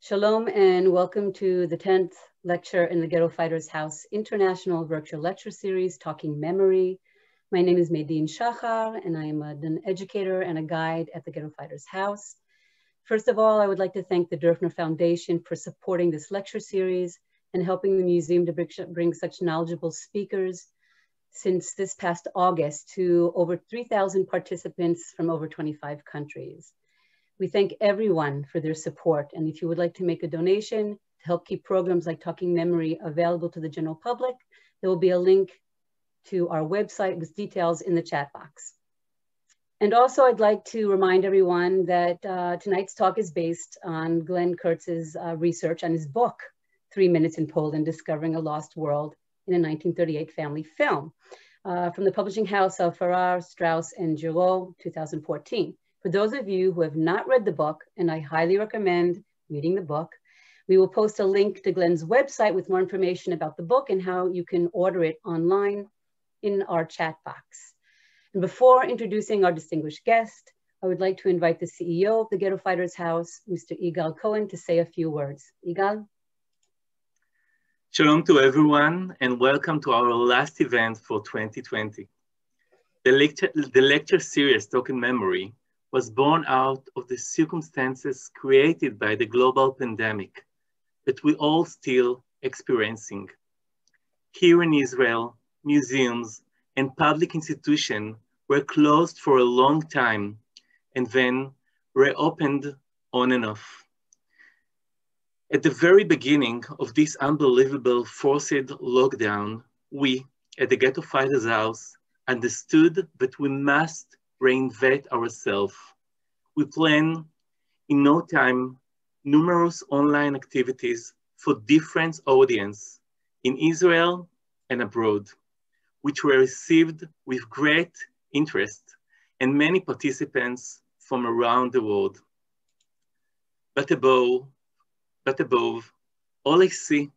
Shalom and welcome to the 10th lecture in the Ghetto Fighters House International Virtual Lecture Series, Talking Memory. My name is Medin Shachar and I am an educator and a guide at the Ghetto Fighters House. First of all, I would like to thank the Derfner Foundation for supporting this lecture series and helping the museum to bring such knowledgeable speakers since this past August to over 3,000 participants from over 25 countries. We thank everyone for their support. And if you would like to make a donation to help keep programs like Talking Memory available to the general public, there will be a link to our website with details in the chat box. And also I'd like to remind everyone that uh, tonight's talk is based on Glenn Kurtz's uh, research on his book, Three Minutes in Poland, Discovering a Lost World in a 1938 Family Film, uh, from the publishing house of Farrar, Straus, and Giroux, 2014. For those of you who have not read the book, and I highly recommend reading the book, we will post a link to Glenn's website with more information about the book and how you can order it online in our chat box. And before introducing our distinguished guest, I would like to invite the CEO of the Ghetto Fighters House, Mr. Igal Cohen, to say a few words. Igal? Shalom to everyone and welcome to our last event for 2020. The lecture, the lecture series, Talking Memory, was born out of the circumstances created by the global pandemic that we all still experiencing. Here in Israel, museums and public institutions were closed for a long time and then reopened on and off. At the very beginning of this unbelievable forced lockdown, we at the Ghetto Fighters House understood that we must reinvent ourselves. We plan in no time numerous online activities for different audience in Israel and abroad, which were received with great interest and many participants from around the world. But above, but above, all I see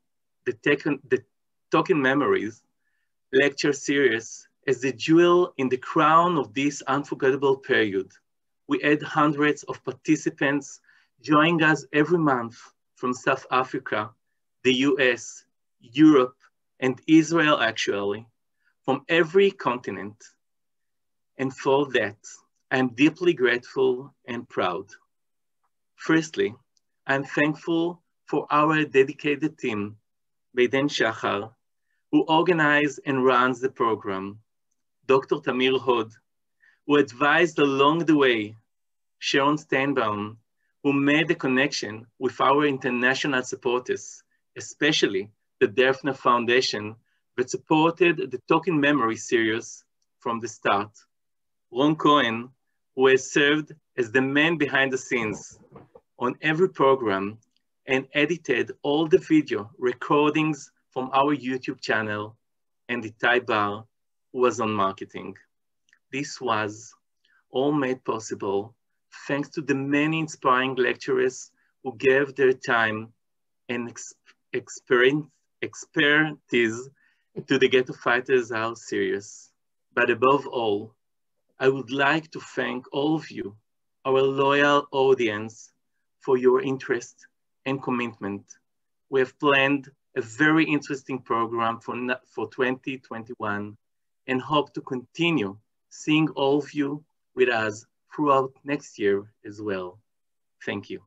the, taken, the Talking Memories lecture series as the jewel in the crown of this unforgettable period. We had hundreds of participants joining us every month from South Africa, the US, Europe, and Israel actually, from every continent. And for that, I'm deeply grateful and proud. Firstly, I'm thankful for our dedicated team, Beiden Shachar, who organizes and runs the program, Dr. Tamir Hod, who advised along the way, Sharon Steinbaum, who made the connection with our international supporters, especially the Derfner Foundation that supported the Talking Memory series from the start. Ron Cohen, who has served as the man behind the scenes on every program and edited all the video recordings from our YouTube channel, and Itai Bar, was on marketing. This was all made possible thanks to the many inspiring lecturers who gave their time and ex experience, expertise to the Ghetto Fighters House series. But above all, I would like to thank all of you, our loyal audience, for your interest and commitment. We have planned a very interesting program for, for 2021 and hope to continue seeing all of you with us throughout next year as well. Thank you.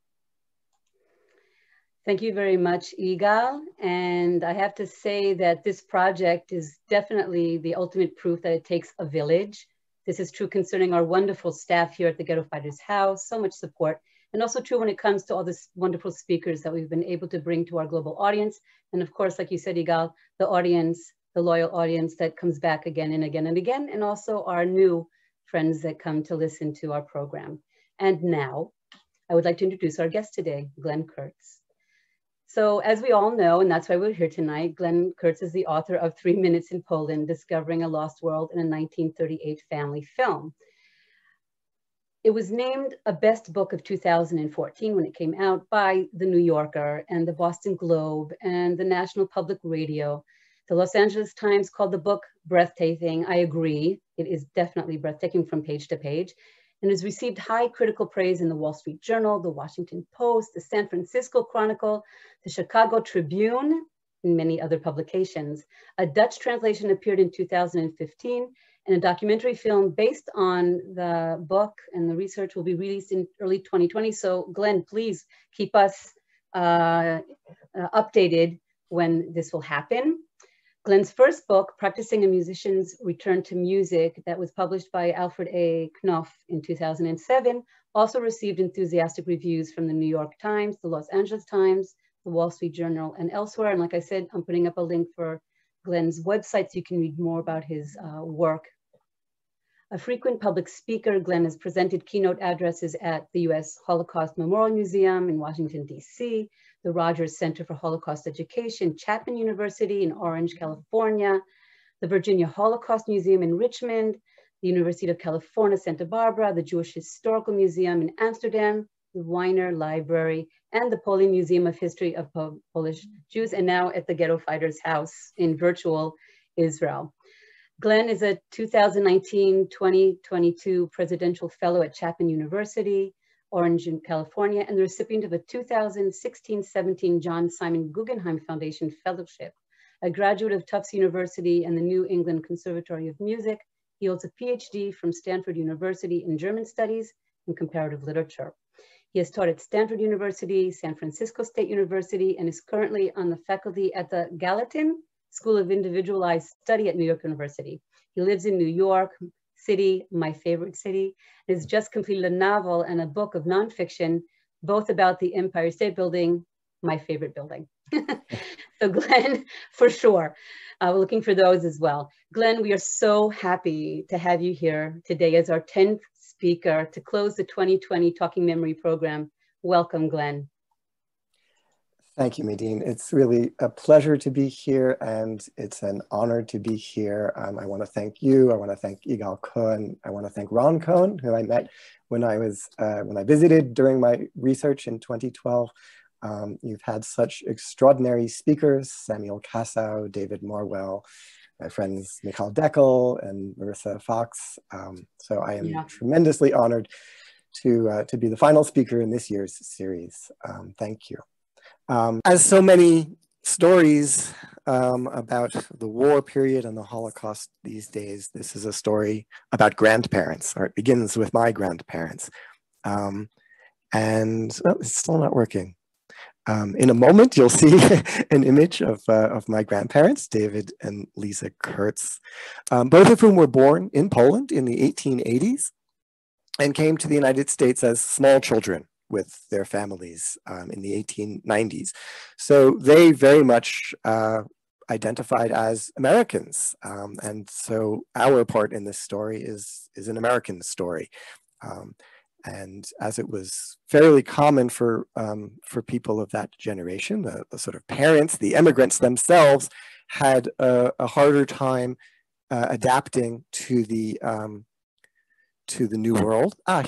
Thank you very much, Igal. And I have to say that this project is definitely the ultimate proof that it takes a village. This is true concerning our wonderful staff here at the Ghetto Fighters House, so much support, and also true when it comes to all the wonderful speakers that we've been able to bring to our global audience. And of course, like you said, Igal, the audience the loyal audience that comes back again and again and again, and also our new friends that come to listen to our program. And now, I would like to introduce our guest today, Glenn Kurtz. So as we all know, and that's why we're here tonight, Glenn Kurtz is the author of Three Minutes in Poland, Discovering a Lost World in a 1938 Family Film. It was named a best book of 2014 when it came out by The New Yorker and the Boston Globe and the National Public Radio the Los Angeles Times called the book breathtaking. I agree. It is definitely breathtaking from page to page. and has received high critical praise in the Wall Street Journal, the Washington Post, the San Francisco Chronicle, the Chicago Tribune, and many other publications. A Dutch translation appeared in 2015, and a documentary film based on the book and the research will be released in early 2020. So Glenn, please keep us uh, uh, updated when this will happen. Glenn's first book, Practicing a Musician's Return to Music, that was published by Alfred A. Knopf in 2007, also received enthusiastic reviews from the New York Times, the Los Angeles Times, the Wall Street Journal, and elsewhere. And like I said, I'm putting up a link for Glenn's website so you can read more about his uh, work. A frequent public speaker, Glenn has presented keynote addresses at the US Holocaust Memorial Museum in Washington, DC, the Rodgers Center for Holocaust Education, Chapman University in Orange, California, the Virginia Holocaust Museum in Richmond, the University of California, Santa Barbara, the Jewish Historical Museum in Amsterdam, the Wiener Library, and the POLIN Museum of History of Polish Jews, and now at the Ghetto Fighters House in virtual Israel. Glenn is a 2019-2022 Presidential Fellow at Chapman University, Orange in California, and the recipient of a 2016-17 John Simon Guggenheim Foundation Fellowship. A graduate of Tufts University and the New England Conservatory of Music, he holds a PhD from Stanford University in German Studies and Comparative Literature. He has taught at Stanford University, San Francisco State University, and is currently on the faculty at the Gallatin School of Individualized Study at New York University. He lives in New York, City, my favorite city, has just completed a novel and a book of nonfiction, both about the Empire State Building, my favorite building. so Glenn, for sure, uh, we're looking for those as well. Glenn, we are so happy to have you here today as our 10th speaker to close the 2020 Talking Memory program. Welcome, Glenn. Thank you, Medine. It's really a pleasure to be here and it's an honor to be here. Um, I want to thank you. I want to thank Igal Cohen. I want to thank Ron Cohen, who I met when I was uh, when I visited during my research in 2012. Um, you've had such extraordinary speakers, Samuel Kassow, David Marwell, my friends Michal Deckel and Marissa Fox. Um, so I am yeah. tremendously honored to, uh, to be the final speaker in this year's series. Um, thank you. Um, as so many stories um, about the war period and the Holocaust these days, this is a story about grandparents, or it begins with my grandparents. Um, and oh, it's still not working. Um, in a moment, you'll see an image of, uh, of my grandparents, David and Lisa Kurtz, um, both of whom were born in Poland in the 1880s and came to the United States as small children with their families um, in the 1890s. So they very much uh, identified as Americans. Um, and so our part in this story is, is an American story. Um, and as it was fairly common for, um, for people of that generation, the, the, sort of parents, the immigrants themselves had a, a harder time uh, adapting to the, um, to the new world. Ah,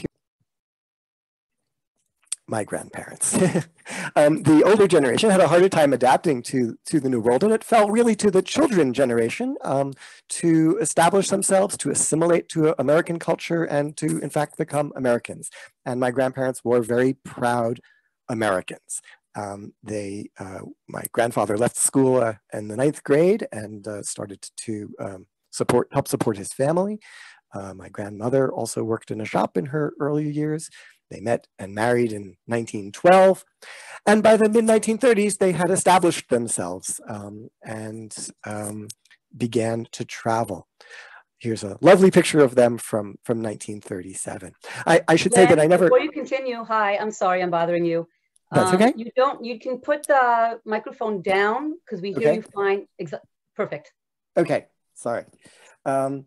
my grandparents. um, the older generation had a harder time adapting to, to the new world, and it fell really to the children generation um, to establish themselves, to assimilate to American culture, and to, in fact, become Americans. And my grandparents were very proud Americans. Um, they, uh, my grandfather left school uh, in the ninth grade and uh, started to um, support, help support his family. Uh, my grandmother also worked in a shop in her early years. They met and married in 1912. And by the mid 1930s, they had established themselves um, and um, began to travel. Here's a lovely picture of them from, from 1937. I, I should say that I never. Before you continue, hi, I'm sorry I'm bothering you. That's um, okay. You don't, you can put the microphone down because we hear okay. you fine. Perfect. Okay, sorry. Um,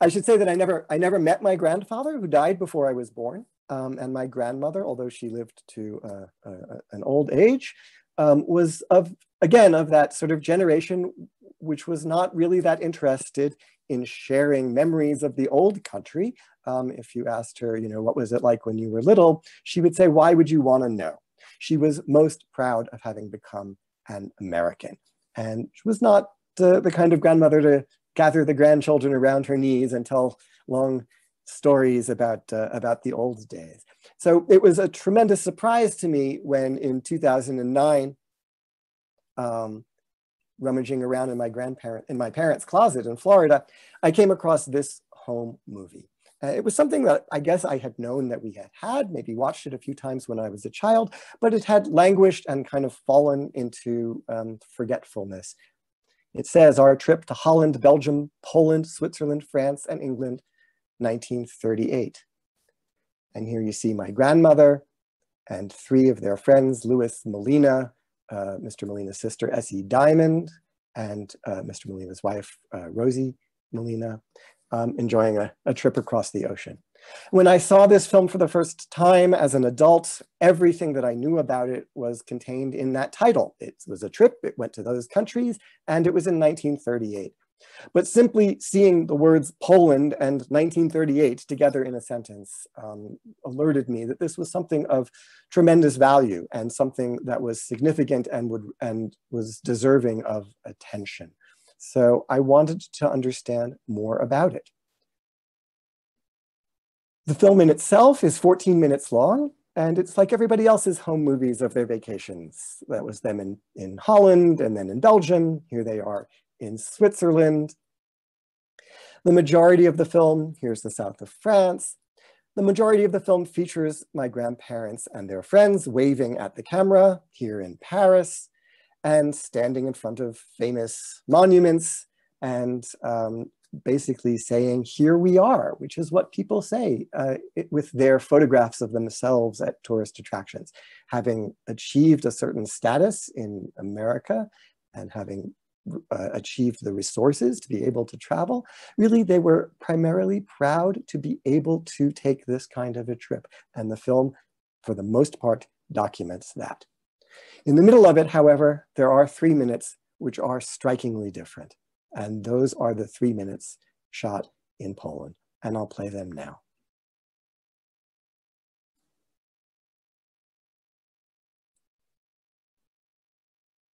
I should say that I never, I never met my grandfather who died before I was born um, and my grandmother, although she lived to uh, uh, an old age, um, was of, again, of that sort of generation which was not really that interested in sharing memories of the old country. Um, if you asked her, you know, what was it like when you were little, she would say, why would you want to know? She was most proud of having become an American. And she was not the, the kind of grandmother to gather the grandchildren around her knees and tell long stories about, uh, about the old days. So it was a tremendous surprise to me when in 2009, um, rummaging around in my grandparent, in my parents' closet in Florida, I came across this home movie. Uh, it was something that I guess I had known that we had had, maybe watched it a few times when I was a child, but it had languished and kind of fallen into um, forgetfulness. It says our trip to Holland, Belgium, Poland, Switzerland, France, and England, 1938. And here you see my grandmother and three of their friends, Louis Molina, uh, Mr. Molina's sister, Essie Diamond, and uh, Mr. Molina's wife, uh, Rosie Molina, um, enjoying a, a trip across the ocean. When I saw this film for the first time as an adult, everything that I knew about it was contained in that title. It was a trip, it went to those countries, and it was in 1938. But simply seeing the words Poland and 1938 together in a sentence um, alerted me that this was something of tremendous value and something that was significant and, would, and was deserving of attention. So I wanted to understand more about it. The film in itself is 14 minutes long, and it's like everybody else's home movies of their vacations. That was them in, in Holland and then in Belgium. Here they are in Switzerland. The majority of the film, here's the south of France. The majority of the film features my grandparents and their friends waving at the camera here in Paris and standing in front of famous monuments and um, basically saying, here we are, which is what people say uh, it, with their photographs of themselves at tourist attractions. Having achieved a certain status in America and having uh, achieved the resources to be able to travel, really they were primarily proud to be able to take this kind of a trip. And the film, for the most part, documents that. In the middle of it, however, there are three minutes which are strikingly different. And those are the three minutes shot in Poland. And I'll play them now.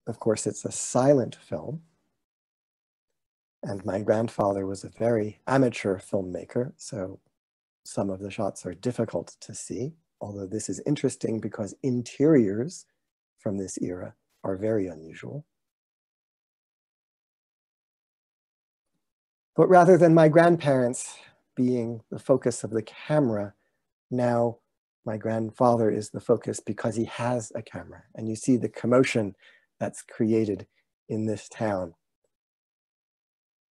Of course, it's a silent film. And my grandfather was a very amateur filmmaker, so some of the shots are difficult to see, although this is interesting because interiors from this era are very unusual. But rather than my grandparents being the focus of the camera, now my grandfather is the focus because he has a camera. And you see the commotion that's created in this town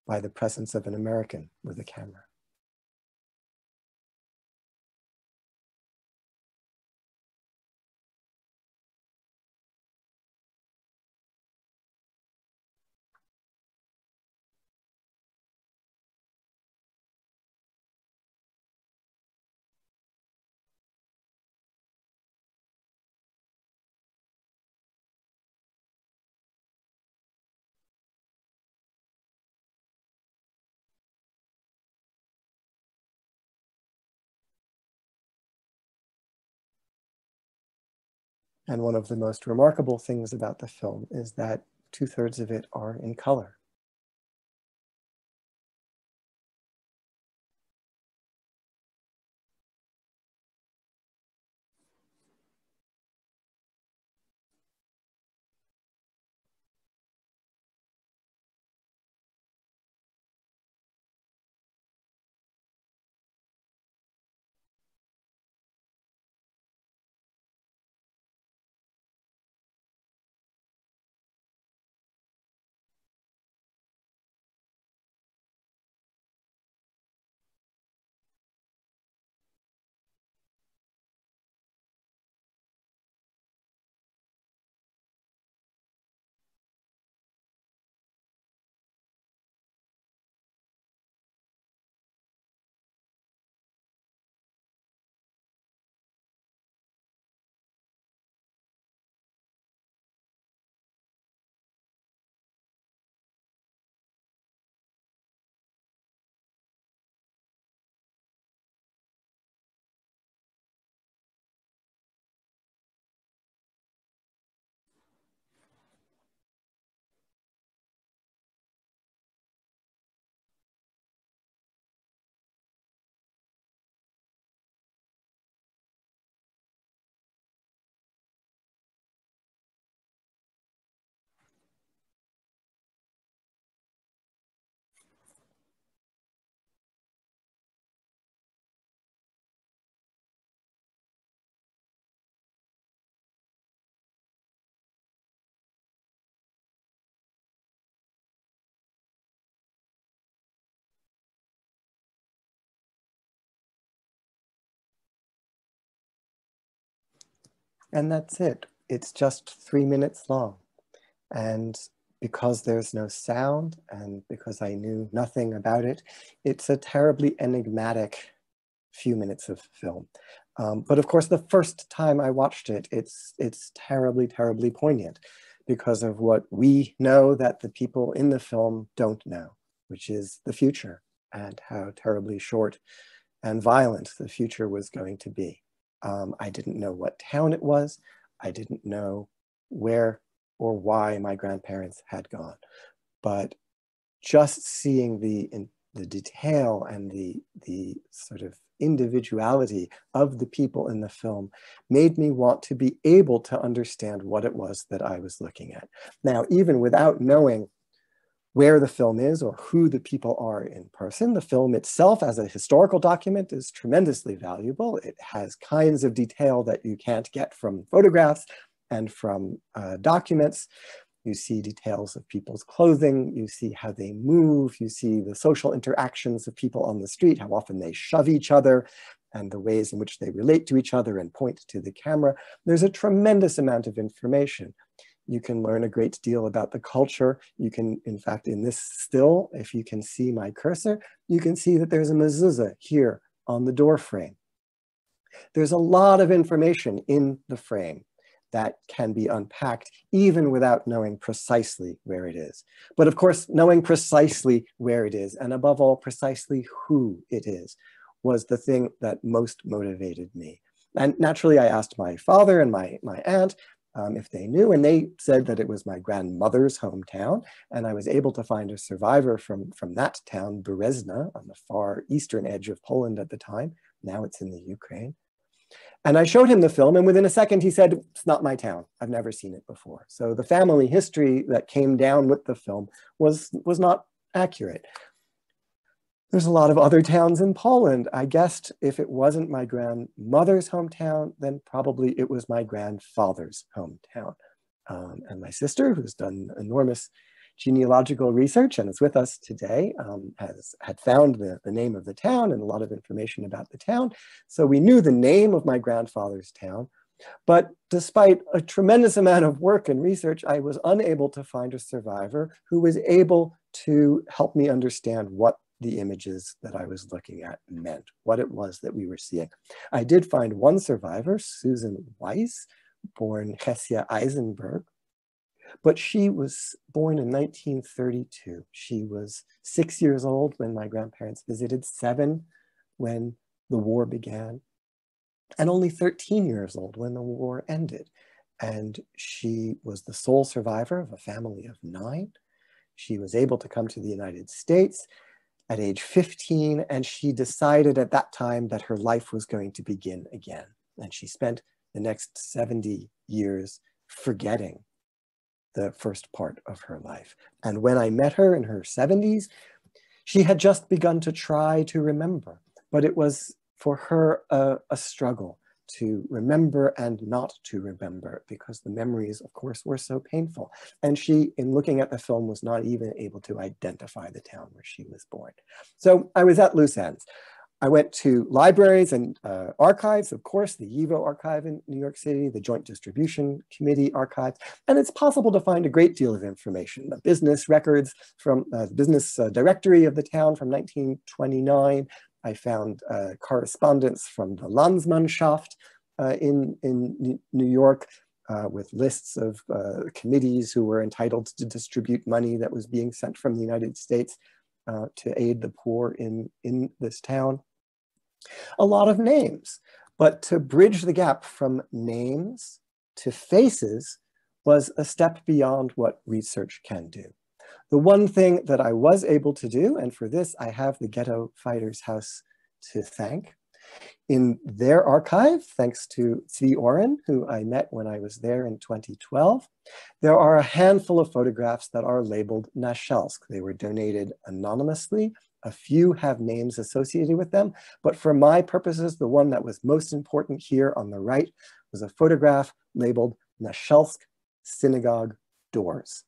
by the presence of an American with a camera. And one of the most remarkable things about the film is that two thirds of it are in color. And that's it. It's just three minutes long. And because there's no sound and because I knew nothing about it, it's a terribly enigmatic few minutes of film. Um, but of course, the first time I watched it, it's, it's terribly, terribly poignant because of what we know that the people in the film don't know, which is the future and how terribly short and violent the future was going to be. Um, I didn't know what town it was. I didn't know where or why my grandparents had gone. But just seeing the, in, the detail and the, the sort of individuality of the people in the film made me want to be able to understand what it was that I was looking at. Now, even without knowing where the film is or who the people are in person. The film itself as a historical document is tremendously valuable. It has kinds of detail that you can't get from photographs and from uh, documents. You see details of people's clothing, you see how they move, you see the social interactions of people on the street, how often they shove each other, and the ways in which they relate to each other and point to the camera. There's a tremendous amount of information you can learn a great deal about the culture. You can, in fact, in this still, if you can see my cursor, you can see that there's a mezuzah here on the door frame. There's a lot of information in the frame that can be unpacked even without knowing precisely where it is. But of course, knowing precisely where it is, and above all, precisely who it is, was the thing that most motivated me. And naturally, I asked my father and my, my aunt, um, if they knew. And they said that it was my grandmother's hometown. And I was able to find a survivor from, from that town, Berezna, on the far eastern edge of Poland at the time. Now it's in the Ukraine. And I showed him the film, and within a second he said, it's not my town. I've never seen it before. So the family history that came down with the film was, was not accurate. There's a lot of other towns in Poland. I guessed if it wasn't my grandmother's hometown, then probably it was my grandfather's hometown. Um, and my sister, who's done enormous genealogical research and is with us today, um, has had found the, the name of the town and a lot of information about the town. So we knew the name of my grandfather's town. But despite a tremendous amount of work and research, I was unable to find a survivor who was able to help me understand what the images that I was looking at meant, what it was that we were seeing. I did find one survivor, Susan Weiss, born Hesia Eisenberg, but she was born in 1932. She was six years old when my grandparents visited, seven when the war began, and only 13 years old when the war ended. And she was the sole survivor of a family of nine. She was able to come to the United States at age 15, and she decided at that time that her life was going to begin again. And she spent the next 70 years forgetting the first part of her life. And when I met her in her 70s, she had just begun to try to remember, but it was for her a, a struggle to remember and not to remember because the memories, of course, were so painful. And she, in looking at the film, was not even able to identify the town where she was born. So I was at loose ends. I went to libraries and uh, archives, of course, the YIVO archive in New York City, the Joint Distribution Committee archives, and it's possible to find a great deal of information. The business records from uh, the business uh, directory of the town from 1929, I found uh, correspondence from the Landsmannschaft uh, in, in New York uh, with lists of uh, committees who were entitled to distribute money that was being sent from the United States uh, to aid the poor in, in this town. A lot of names, but to bridge the gap from names to faces was a step beyond what research can do. The one thing that I was able to do, and for this I have the Ghetto Fighters House to thank, in their archive, thanks to Zvi Oren, who I met when I was there in 2012, there are a handful of photographs that are labeled Nashelsk. They were donated anonymously. A few have names associated with them, but for my purposes, the one that was most important here on the right was a photograph labeled Nashelsk Synagogue Doors.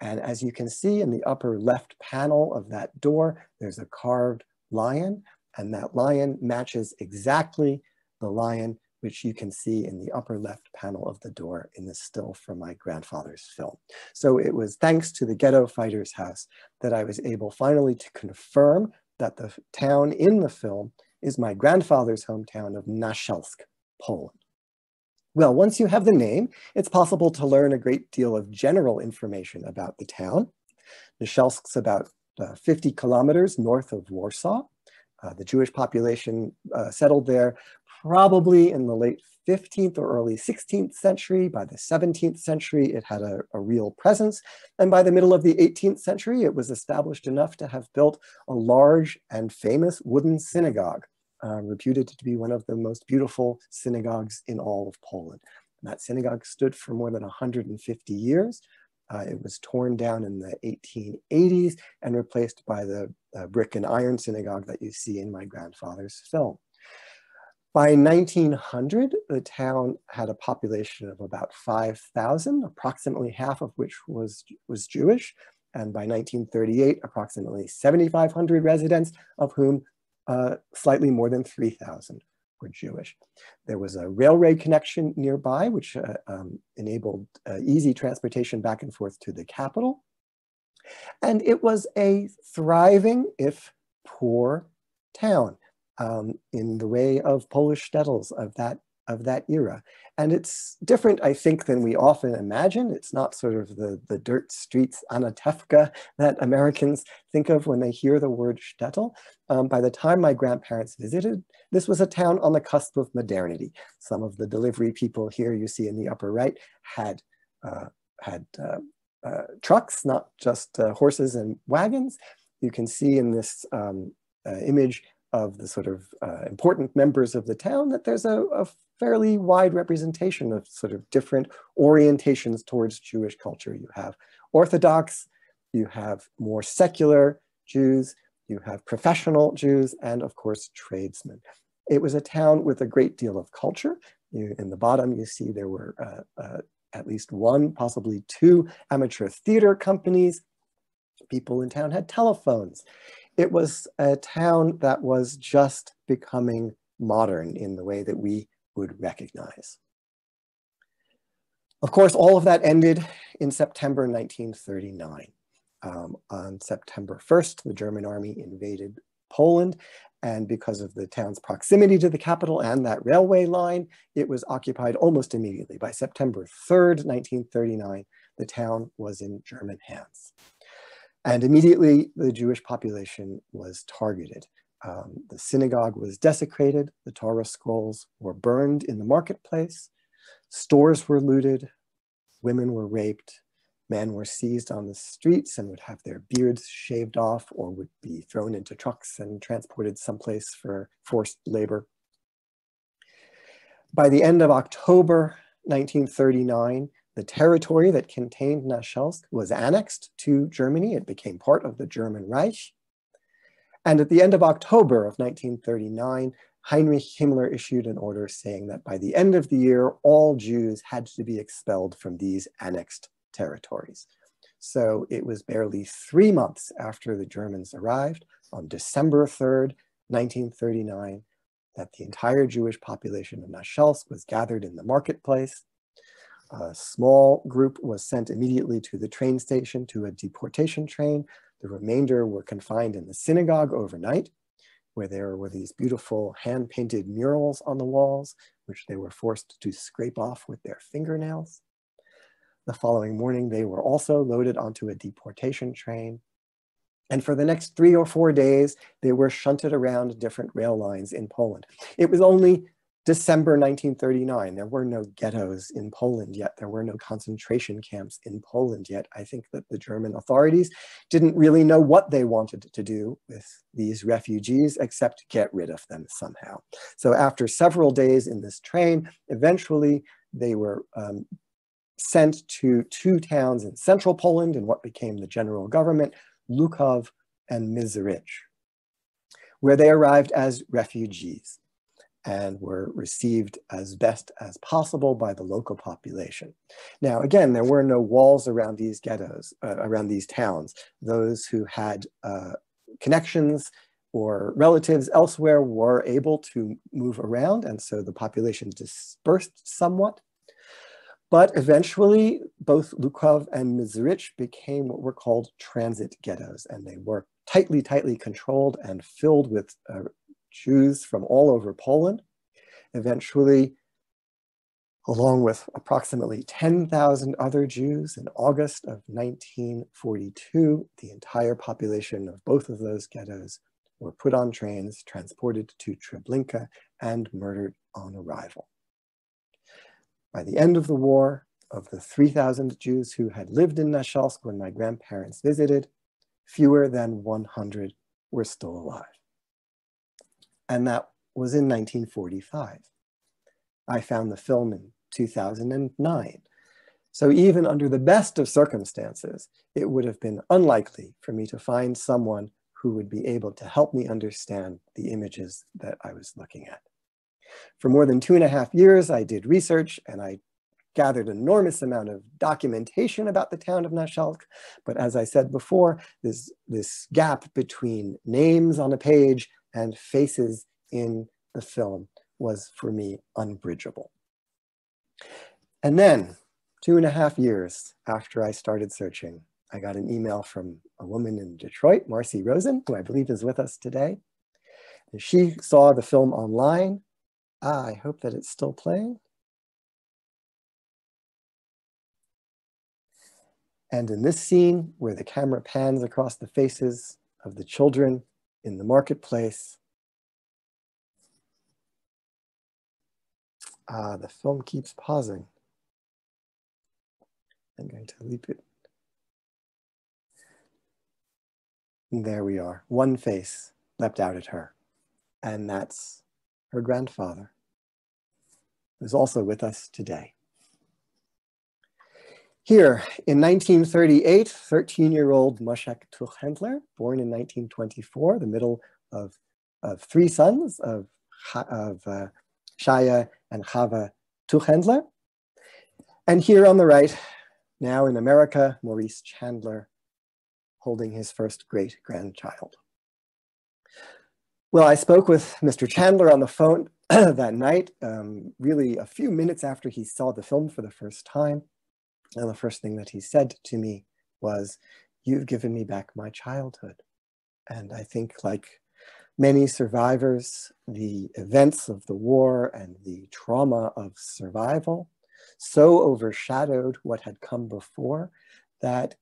And as you can see in the upper left panel of that door, there's a carved lion, and that lion matches exactly the lion which you can see in the upper left panel of the door in the still from my grandfather's film. So it was thanks to the Ghetto Fighters House that I was able finally to confirm that the town in the film is my grandfather's hometown of Nashelsk, Poland. Well, once you have the name, it's possible to learn a great deal of general information about the town. Nashelsk's about uh, 50 kilometers north of Warsaw. Uh, the Jewish population uh, settled there probably in the late 15th or early 16th century. By the 17th century, it had a, a, real presence. And by the middle of the 18th century, it was established enough to have built a large and famous wooden synagogue, uh, reputed to be one of the most beautiful synagogues in all of Poland. And that synagogue stood for more than 150 years. Uh, it was torn down in the 1880s and replaced by the uh, brick and iron synagogue that you see in my grandfather's film. By 1900, the town had a population of about 5,000, approximately half of which was, was Jewish. And by 1938, approximately 7,500 residents, of whom uh, slightly more than 3,000 were Jewish. There was a railway connection nearby, which uh, um, enabled uh, easy transportation back and forth to the capital. And it was a thriving, if poor, town um, in the way of Polish shtetls of that of that era. And it's different, I think, than we often imagine. It's not sort of the, the dirt streets Anatevka that Americans think of when they hear the word shtetl. Um, by the time my grandparents visited, this was a town on the cusp of modernity. Some of the delivery people here you see in the upper right had, uh, had uh, uh, trucks, not just uh, horses and wagons. You can see in this um, uh, image of the sort of uh, important members of the town that there's a, a, fairly wide representation of sort of different orientations towards Jewish culture. You have Orthodox, you have more secular Jews, you have professional Jews, and of course, tradesmen. It was a town with a great deal of culture. You, in the bottom, you see there were uh, uh, at least one, possibly two amateur theater companies. People in town had telephones it was a town that was just becoming modern in the way that we would recognize. Of course, all of that ended in September 1939. Um, on September 1st, the German army invaded Poland, and because of the town's proximity to the capital and that railway line, it was occupied almost immediately. By September 3rd, 1939, the town was in German hands. And immediately the Jewish population was targeted. Um, the synagogue was desecrated, the Torah scrolls were burned in the marketplace, stores were looted, women were raped, men were seized on the streets and would have their beards shaved off or would be thrown into trucks and transported someplace for forced labor. By the end of October 1939, the territory that contained Nashelsk was annexed to Germany. It became part of the German Reich. And at the end of October of 1939, Heinrich Himmler issued an order saying that by the end of the year, all Jews had to be expelled from these annexed territories. So it was barely three months after the Germans arrived, on December 3rd, 1939, that the entire Jewish population of Nashelsk was gathered in the marketplace a small group was sent immediately to the train station to a deportation train. The remainder were confined in the synagogue overnight, where there were these beautiful hand-painted murals on the walls, which they were forced to scrape off with their fingernails. The following morning, they were also loaded onto a deportation train. And for the next three or four days, they were shunted around different rail lines in Poland. It was only December 1939, there were no ghettos in Poland yet. There were no concentration camps in Poland yet. I think that the German authorities didn't really know what they wanted to do with these refugees except get rid of them somehow. So after several days in this train, eventually they were um, sent to two towns in central Poland in what became the general government, Lukov and Mizerich, where they arrived as refugees and were received as best as possible by the local population. Now, again, there were no walls around these ghettos, uh, around these towns. Those who had uh, connections or relatives elsewhere were able to move around, and so the population dispersed somewhat. But eventually, both Lukov and Mizrich became what were called transit ghettos, and they were tightly, tightly controlled and filled with uh, Jews from all over Poland. Eventually, along with approximately 10,000 other Jews in August of 1942, the entire population of both of those ghettos were put on trains, transported to Treblinka, and murdered on arrival. By the end of the war, of the 3,000 Jews who had lived in Nashelsk when my grandparents visited, fewer than 100 were still alive. And that was in 1945. I found the film in 2009. So even under the best of circumstances, it would have been unlikely for me to find someone who would be able to help me understand the images that I was looking at. For more than two and a half years, I did research and I gathered enormous amount of documentation about the town of Nashelsk. But as I said before, this, this gap between names on a page and faces in the film was for me unbridgeable. And then two and a half years after I started searching, I got an email from a woman in Detroit, Marcy Rosen, who I believe is with us today. And she saw the film online. Ah, I hope that it's still playing. And in this scene, where the camera pans across the faces of the children in the marketplace, ah, the film keeps pausing. I'm going to leap it. And there we are, one face leapt out at her, and that's her grandfather, who's also with us today. Here, in 1938, 13-year-old Moshek Tuchendler, born in 1924, the middle of, of three sons of, of uh, Shaya and Chava Tuchendler. And here on the right, now in America, Maurice Chandler, holding his first great-grandchild. Well, I spoke with Mr. Chandler on the phone that night, um, really a few minutes after he saw the film for the first time. And the first thing that he said to me was, you've given me back my childhood. And I think like many survivors, the events of the war and the trauma of survival so overshadowed what had come before that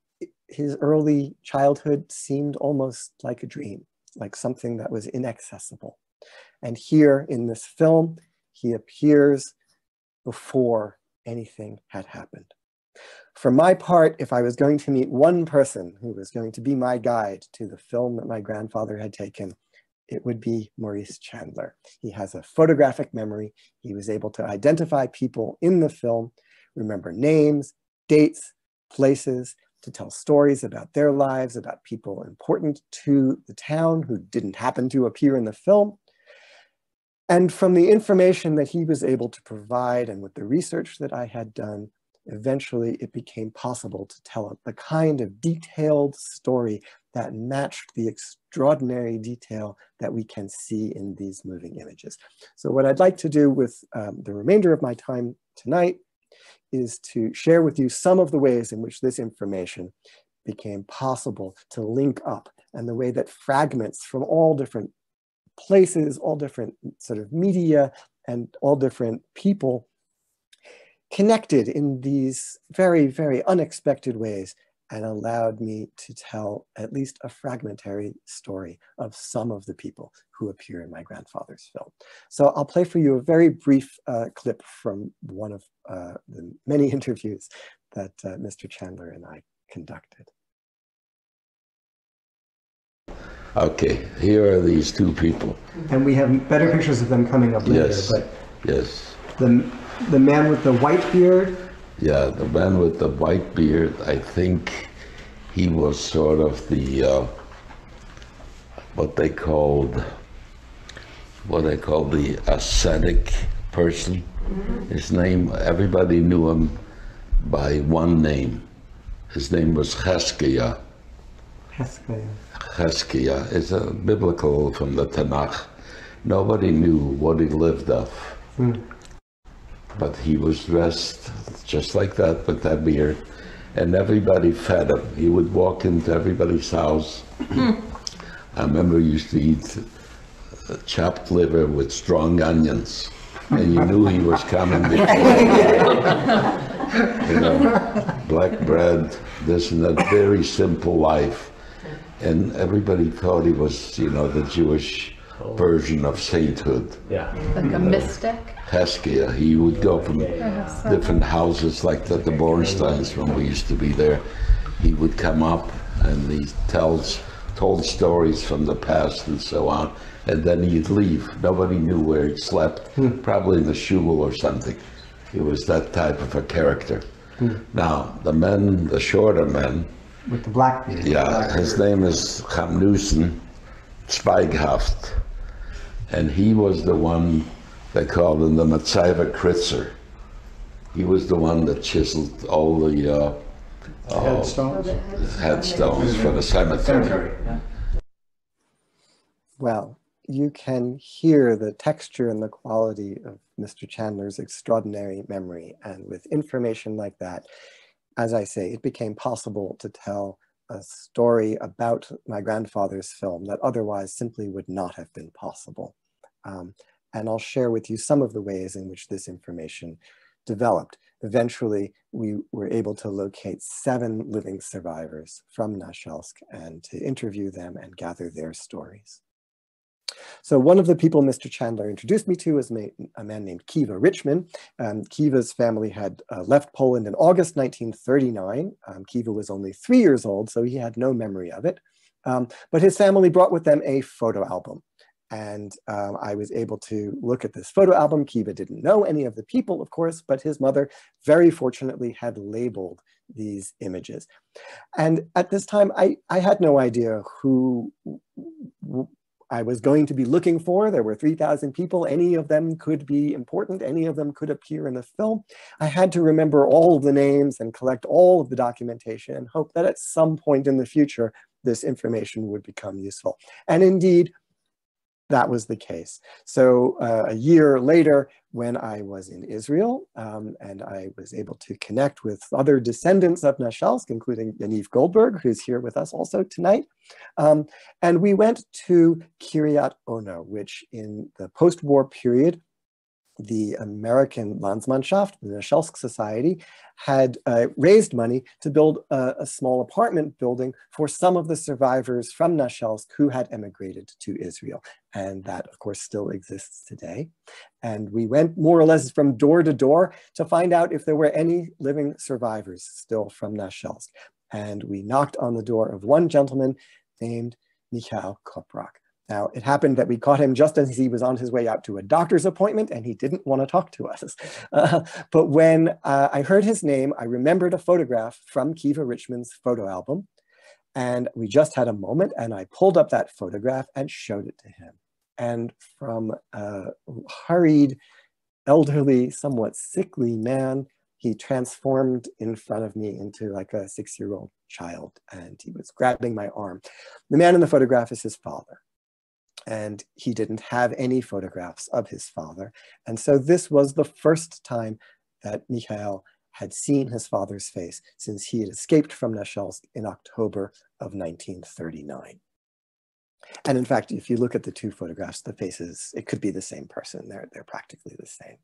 his early childhood seemed almost like a dream, like something that was inaccessible. And here in this film, he appears before anything had happened. For my part, if I was going to meet one person who was going to be my guide to the film that my grandfather had taken, it would be Maurice Chandler. He has a photographic memory. He was able to identify people in the film, remember names, dates, places, to tell stories about their lives, about people important to the town who didn't happen to appear in the film. And from the information that he was able to provide and with the research that I had done, eventually it became possible to tell the kind of detailed story that matched the extraordinary detail that we can see in these moving images. So what I'd like to do with um, the remainder of my time tonight is to share with you some of the ways in which this information became possible to link up and the way that fragments from all different places, all different sort of media and all different people connected in these very, very unexpected ways and allowed me to tell at least a fragmentary story of some of the people who appear in my grandfather's film. So I'll play for you a very brief uh, clip from one of uh, the many interviews that uh, Mr. Chandler and I conducted. Okay, here are these two people. And we have better pictures of them coming up later, yes. but yes. the, the man with the white beard yeah, the man with the white beard, I think he was sort of the, uh, what they called, what they called the ascetic person. Mm-hmm. His name, everybody knew him by one name. His name was Cheskia. Cheskia. Heskia. It's a biblical from the Tanakh. Nobody knew what he lived of. Mm. But he was dressed just like that with that beard, and everybody fed him. He would walk into everybody's house. I remember he used to eat chopped liver with strong onions, and you knew he was coming. you know, black bread, this and that, very simple life. And everybody thought he was, you know, the Jewish version of sainthood. Yeah. Like a mystic? Heskia. He would go from different houses like the, the Bornsteins when we used to be there. He would come up and he tells told stories from the past and so on and then he'd leave. Nobody knew where he slept, hmm. probably in the shul or something. He was that type of a character. Hmm. Now, the men, the shorter men, with the black beard. Yeah, black his name is Chaim Nussen Zweighaft, and he was the one they called him the Matzaiva Kritzer. He was the one that chiseled all the uh, uh, headstones, headstones for the cemetery. Well, you can hear the texture and the quality of Mr. Chandler's extraordinary memory. And with information like that, as I say, it became possible to tell a story about my grandfather's film that otherwise simply would not have been possible. Um, and I'll share with you some of the ways in which this information developed. Eventually, we were able to locate seven living survivors from Nashelsk and to interview them and gather their stories. So one of the people Mr. Chandler introduced me to was a man named Kiva Richman. Um, Kiva's family had uh, left Poland in August 1939. Um, Kiva was only three years old, so he had no memory of it. Um, but his family brought with them a photo album. And um, I was able to look at this photo album. Kiva didn't know any of the people, of course, but his mother very fortunately had labeled these images. And at this time, I, I had no idea who I was going to be looking for. There were 3,000 people. Any of them could be important. Any of them could appear in the film. I had to remember all of the names and collect all of the documentation and hope that at some point in the future, this information would become useful. And indeed, that was the case. So uh, a year later, when I was in Israel, um, and I was able to connect with other descendants of Nashelsk, including Yaniv Goldberg, who's here with us also tonight. Um, and we went to Kiryat Ono, which in the post-war period the American Landsmannschaft, the Nashelsk Society, had uh, raised money to build a, a, small apartment building for some of the survivors from Nashelsk who had emigrated to Israel. And that, of course, still exists today. And we went more or less from door to door to find out if there were any living survivors still from Nashelsk. And we knocked on the door of one gentleman named Mikhail Koprak. Now, it happened that we caught him just as he was on his way out to a doctor's appointment and he didn't want to talk to us. Uh, but when uh, I heard his name, I remembered a photograph from Kiva Richmond's photo album. And we just had a moment and I pulled up that photograph and showed it to him. And from a hurried, elderly, somewhat sickly man, he transformed in front of me into like a six-year-old child and he was grabbing my arm. The man in the photograph is his father and he didn't have any photographs of his father. And so this was the first time that Mikhail had seen his father's face since he had escaped from Nashelsk in October of 1939. And in fact, if you look at the two photographs, the faces, it could be the same person. They're, they're practically the same.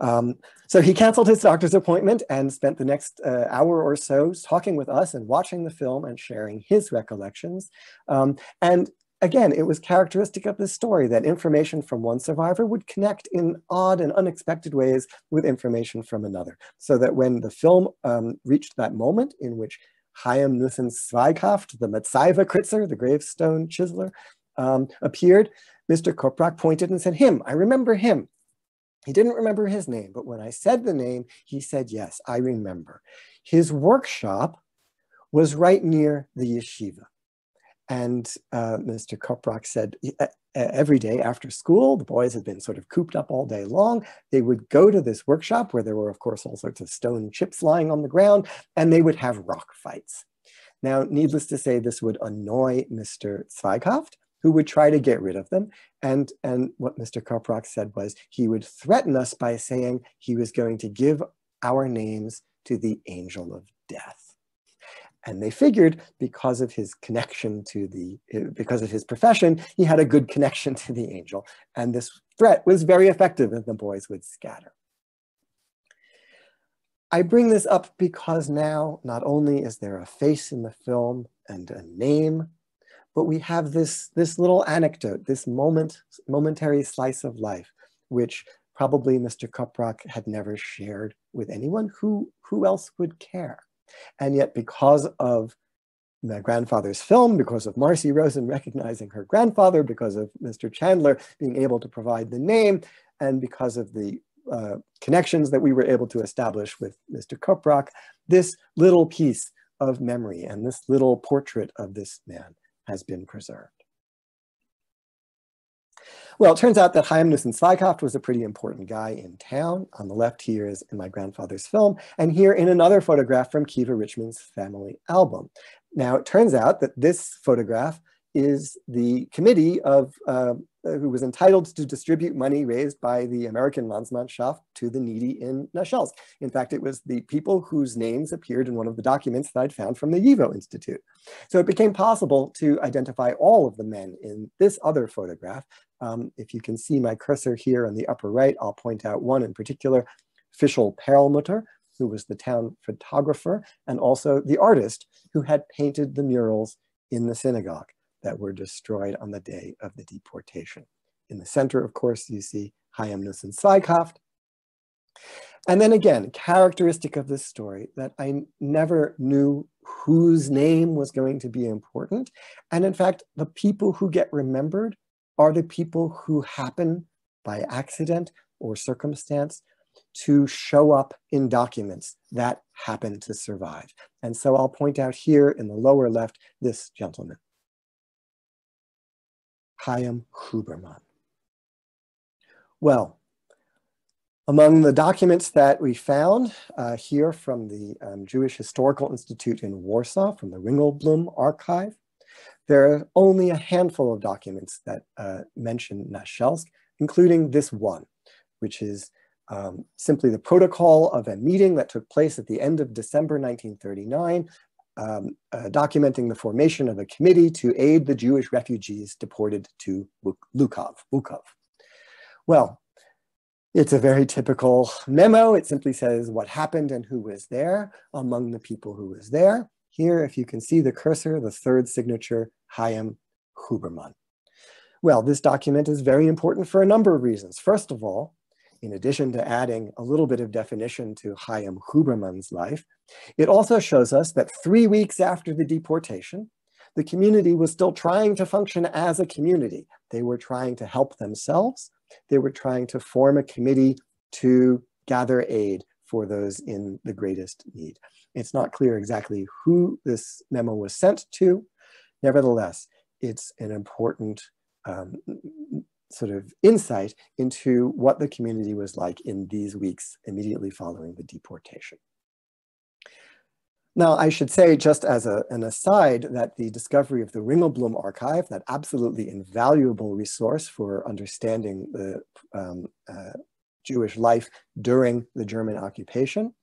Um, so he canceled his doctor's appointment and spent the next uh, hour or so talking with us and watching the film and sharing his recollections. Um, and Again, it was characteristic of this story that information from one survivor would connect in odd and unexpected ways with information from another. So that when the film um, reached that moment in which Chaim Nussen Zweighaft, the Matzaiva Kritzer, the gravestone chiseler, um, appeared, Mr. Koprak pointed and said, him, I remember him. He didn't remember his name, but when I said the name, he said, yes, I remember. His workshop was right near the yeshiva. And uh, Mr. Koprak said every day after school, the boys had been sort of cooped up all day long. They would go to this workshop where there were, of course, all sorts of stone chips lying on the ground, and they would have rock fights. Now, needless to say, this would annoy Mr. Zweighaft, who would try to get rid of them. And, and what Mr. Koprak said was he would threaten us by saying he was going to give our names to the angel of death. And they figured because of his connection to the, because of his profession, he had a good connection to the angel. And this threat was very effective and the boys would scatter. I bring this up because now not only is there a face in the film and a name, but we have this, this little anecdote, this moment, momentary slice of life, which probably Mr. Koprak had never shared with anyone. Who, who else would care? And yet because of my grandfather's film, because of Marcy Rosen recognizing her grandfather, because of Mr. Chandler being able to provide the name, and because of the uh, connections that we were able to establish with Mr. Koprak, this little piece of memory and this little portrait of this man has been preserved. Well, it turns out that Chaim Nussen Zweighaft was a pretty important guy in town. On the left here is in my grandfather's film, and here in another photograph from Kiva Richmond's family album. Now, it turns out that this photograph is the committee of uh, who was entitled to distribute money raised by the American Landsmannschaft to the needy in Nashelsk. In fact, it was the people whose names appeared in one of the documents that I'd found from the YIVO Institute. So it became possible to identify all of the men in this other photograph. Um, if you can see my cursor here on the upper right, I'll point out one in particular, Fischel Perlmutter, who was the town photographer, and also the artist who had painted the murals in the synagogue that were destroyed on the day of the deportation. In the center, of course, you see Chaim Nussen Zweighaft. And then again, characteristic of this story that I never knew whose name was going to be important. And in fact, the people who get remembered are the people who happen by accident or circumstance to show up in documents that happen to survive. And so I'll point out here in the lower left, this gentleman. Chaim Huberman. Well, among the documents that we found uh, here from the um, Jewish Historical Institute in Warsaw, from the Ringelblum archive, there are only a handful of documents that uh, mention Nashelsk, including this one, which is um, simply the protocol of a meeting that took place at the end of December 1939 um, uh, documenting the formation of a committee to aid the Jewish refugees deported to Lukov. Lukov. Well, it's a very typical memo. It simply says what happened and who was there among the people who was there. Here, if you can see the cursor, the third signature, Chaim Huberman. Well, this document is very important for a number of reasons. First of all, in addition to adding a little bit of definition to Chaim Huberman's life, it also shows us that three weeks after the deportation, the community was still trying to function as a community. They were trying to help themselves. They were trying to form a committee to gather aid for those in the greatest need. It's not clear exactly who this memo was sent to. Nevertheless, it's an important um, sort of insight into what the community was like in these weeks immediately following the deportation. Now, I should say, just as a, an aside, that the discovery of the Ringelblum archive, that absolutely invaluable resource for understanding the um, uh, Jewish life during the German occupation,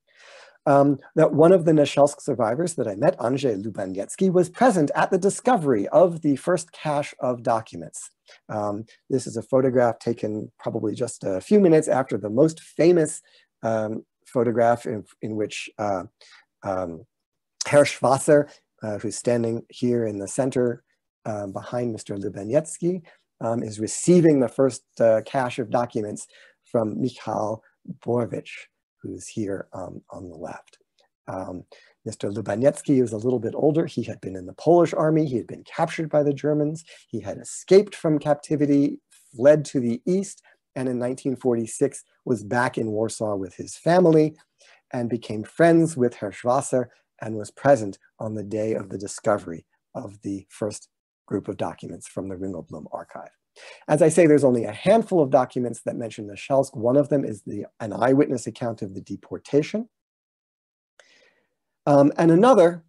um, that one of the Nashelsk survivors that I met, Andrzej Lubaniecki, was present at the discovery of the first cache of documents. Um, this is a photograph taken probably just a few minutes after the most famous um, photograph in, in which uh, um, Hersh Wasser, uh, who's standing here in the center uh, behind Mr. Lubaniecki, um, is receiving the first uh, cache of documents from Michal Borwicz, who's here um, on the left. Um, Mr. Lubaniecki was a little bit older. He had been in the Polish army. He had been captured by the Germans. He had escaped from captivity, fled to the east, and in 1946 was back in Warsaw with his family and became friends with Hersh Wasser and was present on the day of the discovery of the first group of documents from the Ringelblum archive. As I say, there's only a handful of documents that mention the Shelsk. One of them is the, an eyewitness account of the deportation. Um, and another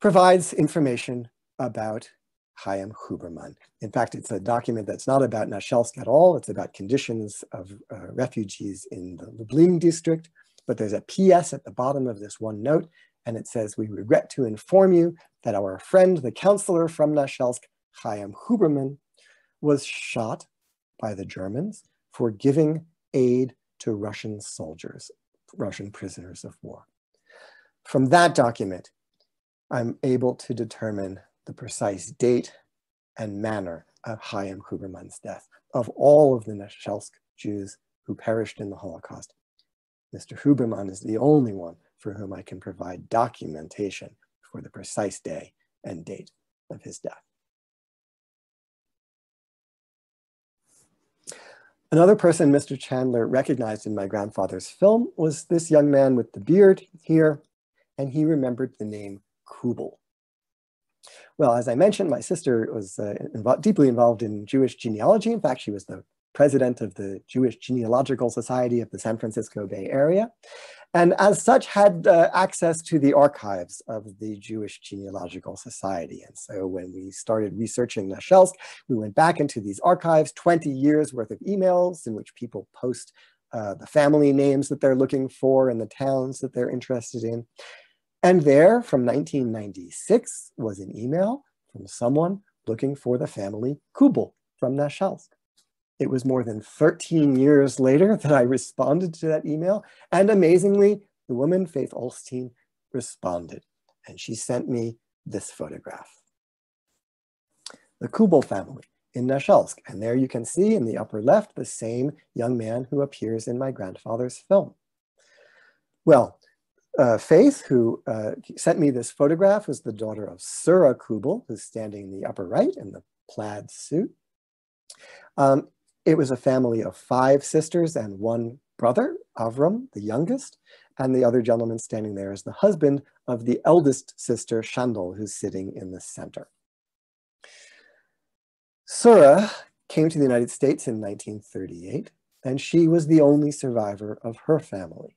provides information about Chaim Huberman. In fact, it's a document that's not about Nashelsk at all. It's about conditions of uh, refugees in the Lublin district. But there's a PS at the bottom of this one note, and it says, we regret to inform you that our friend, the counselor from Nashelsk, Chaim Huberman, was shot by the Germans for giving aid to Russian soldiers, Russian prisoners of war. From that document, I'm able to determine the precise date and manner of Chaim Huberman's death. Of all of the Nashelsk Jews who perished in the Holocaust, Mr. Huberman is the only one for whom I can provide documentation for the precise day and date of his death. Another person Mr. Chandler recognized in my grandfather's film was this young man with the beard here, and he remembered the name Kubel. Well, as I mentioned, my sister was uh, deeply involved in Jewish genealogy. In fact, she was the president of the Jewish Genealogical Society of the San Francisco Bay Area, and as such had uh, access to the archives of the Jewish Genealogical Society. And so when we started researching Nashelsk, we went back into these archives, 20 years worth of emails in which people post uh, the family names that they're looking for and the towns that they're interested in. And there, from 1996, was an email from someone looking for the family Kubel from Nashelsk. It was more than 13 years later that I responded to that email. And amazingly, the woman, Faith Olstein, responded. And she sent me this photograph. The Kubel family in Nashelsk. And there you can see in the upper left, the same young man who appears in my grandfather's film. Well, uh, Faith, who uh, sent me this photograph, was the daughter of Sura Kubel, who's standing in the upper right in the plaid suit. Um, it was a family of five sisters and one brother, Avram, the youngest, and the other gentleman standing there is the husband of the eldest sister, Shandol, who's sitting in the center. Sura came to the United States in 1938, and she was the only survivor of her family.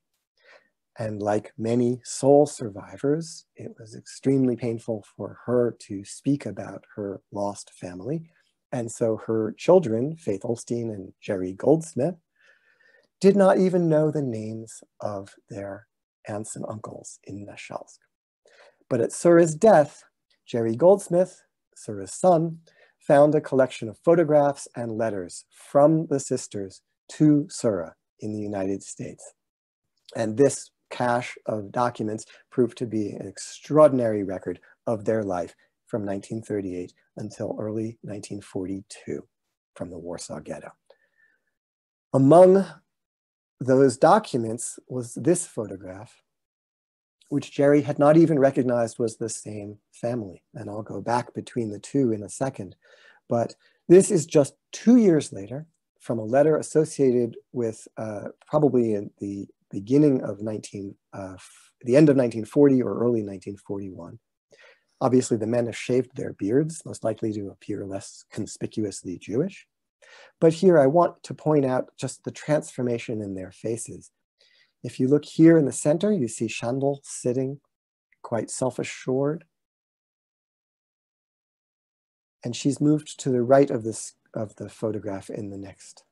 And like many sole survivors, it was extremely painful for her to speak about her lost family. And so her children, Faith Olstein and Jerry Goldsmith, did not even know the names of their aunts and uncles in Nashelsk. But at Sura's death, Jerry Goldsmith, Sura's son, found a collection of photographs and letters from the sisters to Sura in the United States. And this cache of documents proved to be an extraordinary record of their life from 1938 until early 1942 from the Warsaw Ghetto. Among those documents was this photograph, which Jerry had not even recognized was the same family. And I'll go back between the two in a second. But this is just two years later from a letter associated with uh, probably in the beginning of 19, uh, the end of 1940 or early 1941. Obviously, the men have shaved their beards, most likely to appear less conspicuously Jewish. But here I want to point out just the transformation in their faces. If you look here in the center, you see Shandel sitting quite self-assured. And she's moved to the right of this of the photograph in the next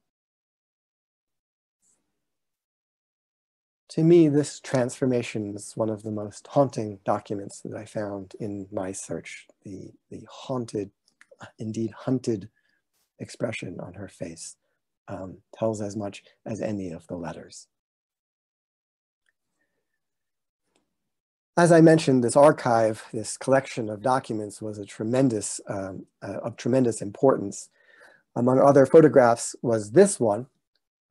To me, this transformation is one of the most haunting documents that I found in my search, the, the haunted, indeed hunted expression on her face um, tells as much as any of the letters. As I mentioned, this archive, this collection of documents was a tremendous, um, uh, of tremendous importance. Among other photographs was this one,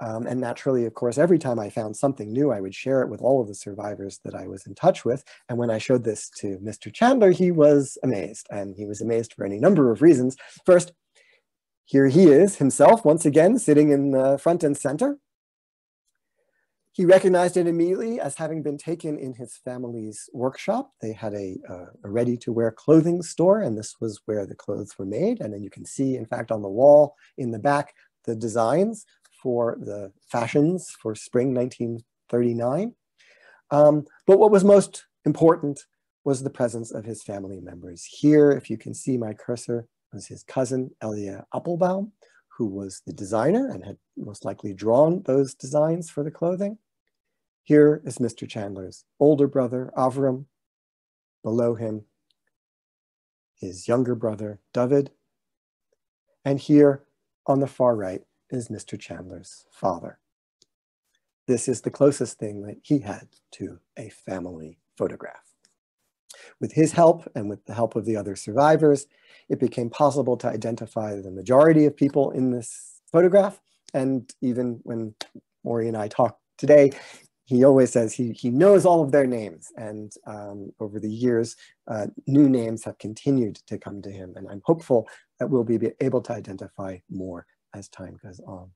um, and naturally, of course, every time I found something new, I would share it with all of the survivors that I was in touch with. And when I showed this to Mr. Chandler, he was amazed. And he was amazed for any number of reasons. First, here he is himself, once again, sitting in the front and center. He recognized it immediately as having been taken in his family's workshop. They had a, uh, a ready-to-wear clothing store, and this was where the clothes were made. And then you can see, in fact, on the wall in the back, the designs for the fashions for spring 1939. Um, but what was most important was the presence of his family members. Here, if you can see my cursor, was his cousin Elia Applebaum, who was the designer and had most likely drawn those designs for the clothing. Here is Mr. Chandler's older brother, Avram. Below him, his younger brother, David. And here on the far right is Mr. Chandler's father. This is the closest thing that he had to a family photograph. With his help and with the help of the other survivors, it became possible to identify the majority of people in this photograph. And even when Maury and I talk today, he always says he, he knows all of their names. And um, over the years, uh, new names have continued to come to him. And I'm hopeful that we'll be able to identify more as time goes on.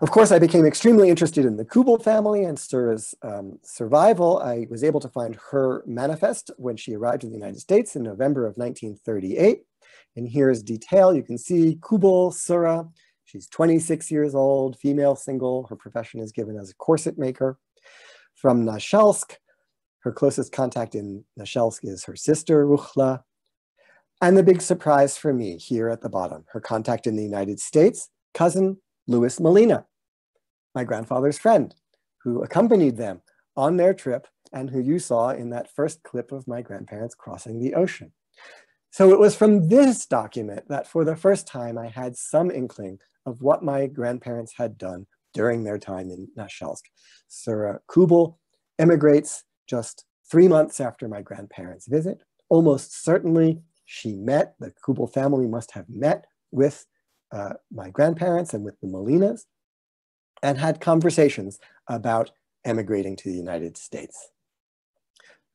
Of course, I became extremely interested in the Kubel family and Sura's um, survival. I was able to find her manifest when she arrived in the United States in November of 1938. And here's detail. You can see Kubel, Sura. She's 26 years old, female single. Her profession is given as a corset maker. From Nashelsk, her closest contact in Nashelsk is her sister, Ruchla. And the big surprise for me here at the bottom, her contact in the United States, cousin Louis Molina, my grandfather's friend, who accompanied them on their trip and who you saw in that first clip of my grandparents crossing the ocean. So it was from this document that for the first time I had some inkling of what my grandparents had done during their time in Nashelsk. Sura Kubel emigrates just three months after my grandparents' visit. Almost certainly she met, the Kubel family must have met with uh, my grandparents and with the Molinas and had conversations about emigrating to the United States.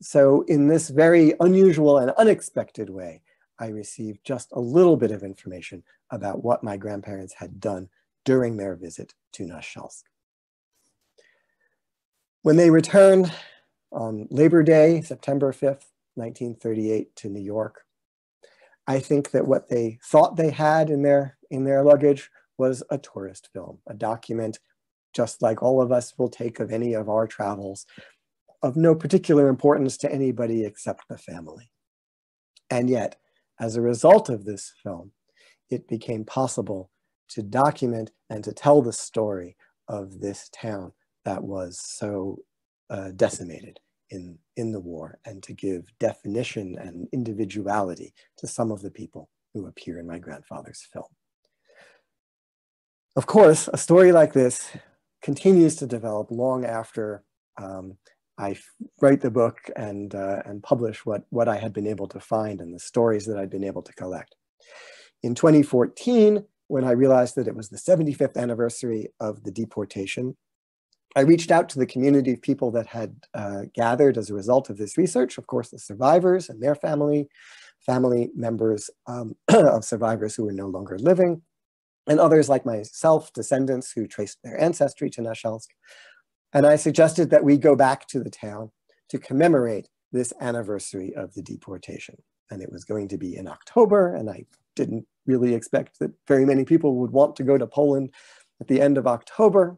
So in this very unusual and unexpected way, I received just a little bit of information about what my grandparents had done during their visit to Nashelsk. When they returned on Labor Day, September 5th, 1938 to New York, I think that what they thought they had in their, in their luggage was a tourist film, a document just like all of us will take of any of our travels, of no particular importance to anybody except the family. And yet, as a result of this film, it became possible to document and to tell the story of this town that was so uh, decimated in, in the war and to give definition and individuality to some of the people who appear in my grandfather's film. Of course, a story like this continues to develop long after um, I write the book and, uh, and publish what, what I had been able to find and the stories that I'd been able to collect. In 2014, when I realized that it was the 75th anniversary of the deportation, I reached out to the community of people that had uh, gathered as a result of this research, of course, the survivors and their family, family members um, of survivors who were no longer living, and others like myself, descendants who traced their ancestry to Nashelsk. And I suggested that we go back to the town to commemorate this anniversary of the deportation. And it was going to be in October, and I didn't really expect that very many people would want to go to Poland at the end of October.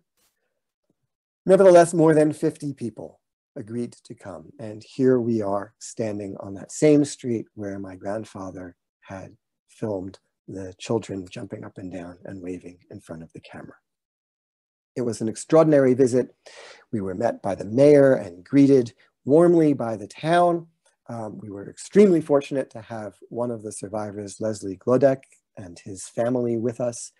Nevertheless, more than 50 people agreed to come. And here we are standing on that same street where my grandfather had filmed the children jumping up and down and waving in front of the camera. It was an extraordinary visit. We were met by the mayor and greeted warmly by the town. Um, we were extremely fortunate to have one of the survivors, Leslie Glodek, and his family with us.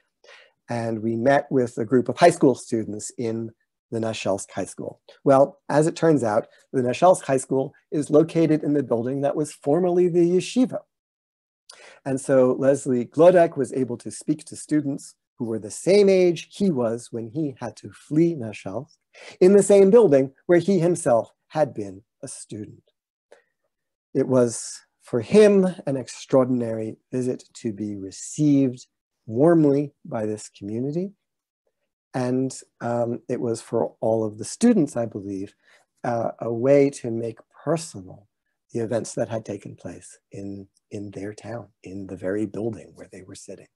And we met with a group of high school students in the Nashelsk High School. Well, as it turns out, the Nashelsk High School is located in the building that was formerly the yeshiva. And so Leslie Glodek was able to speak to students who were the same age he was when he had to flee Nashelsk in the same building where he himself had been a student. It was for him an extraordinary visit to be received warmly by this community. And um, it was for all of the students, I believe, uh, a way to make personal the events that had taken place in, in their town, in the very building where they were sitting.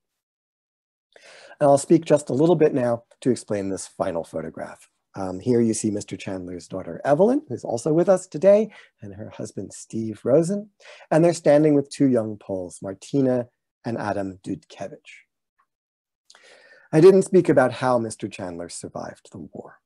And I'll speak just a little bit now to explain this final photograph. Um, here you see Mr. Chandler's daughter, Evelyn, who's also with us today, and her husband, Steve Rosen. And they're standing with two young Poles, Martina and Adam Dudkiewicz. I didn't speak about how Mr. Chandler survived the war.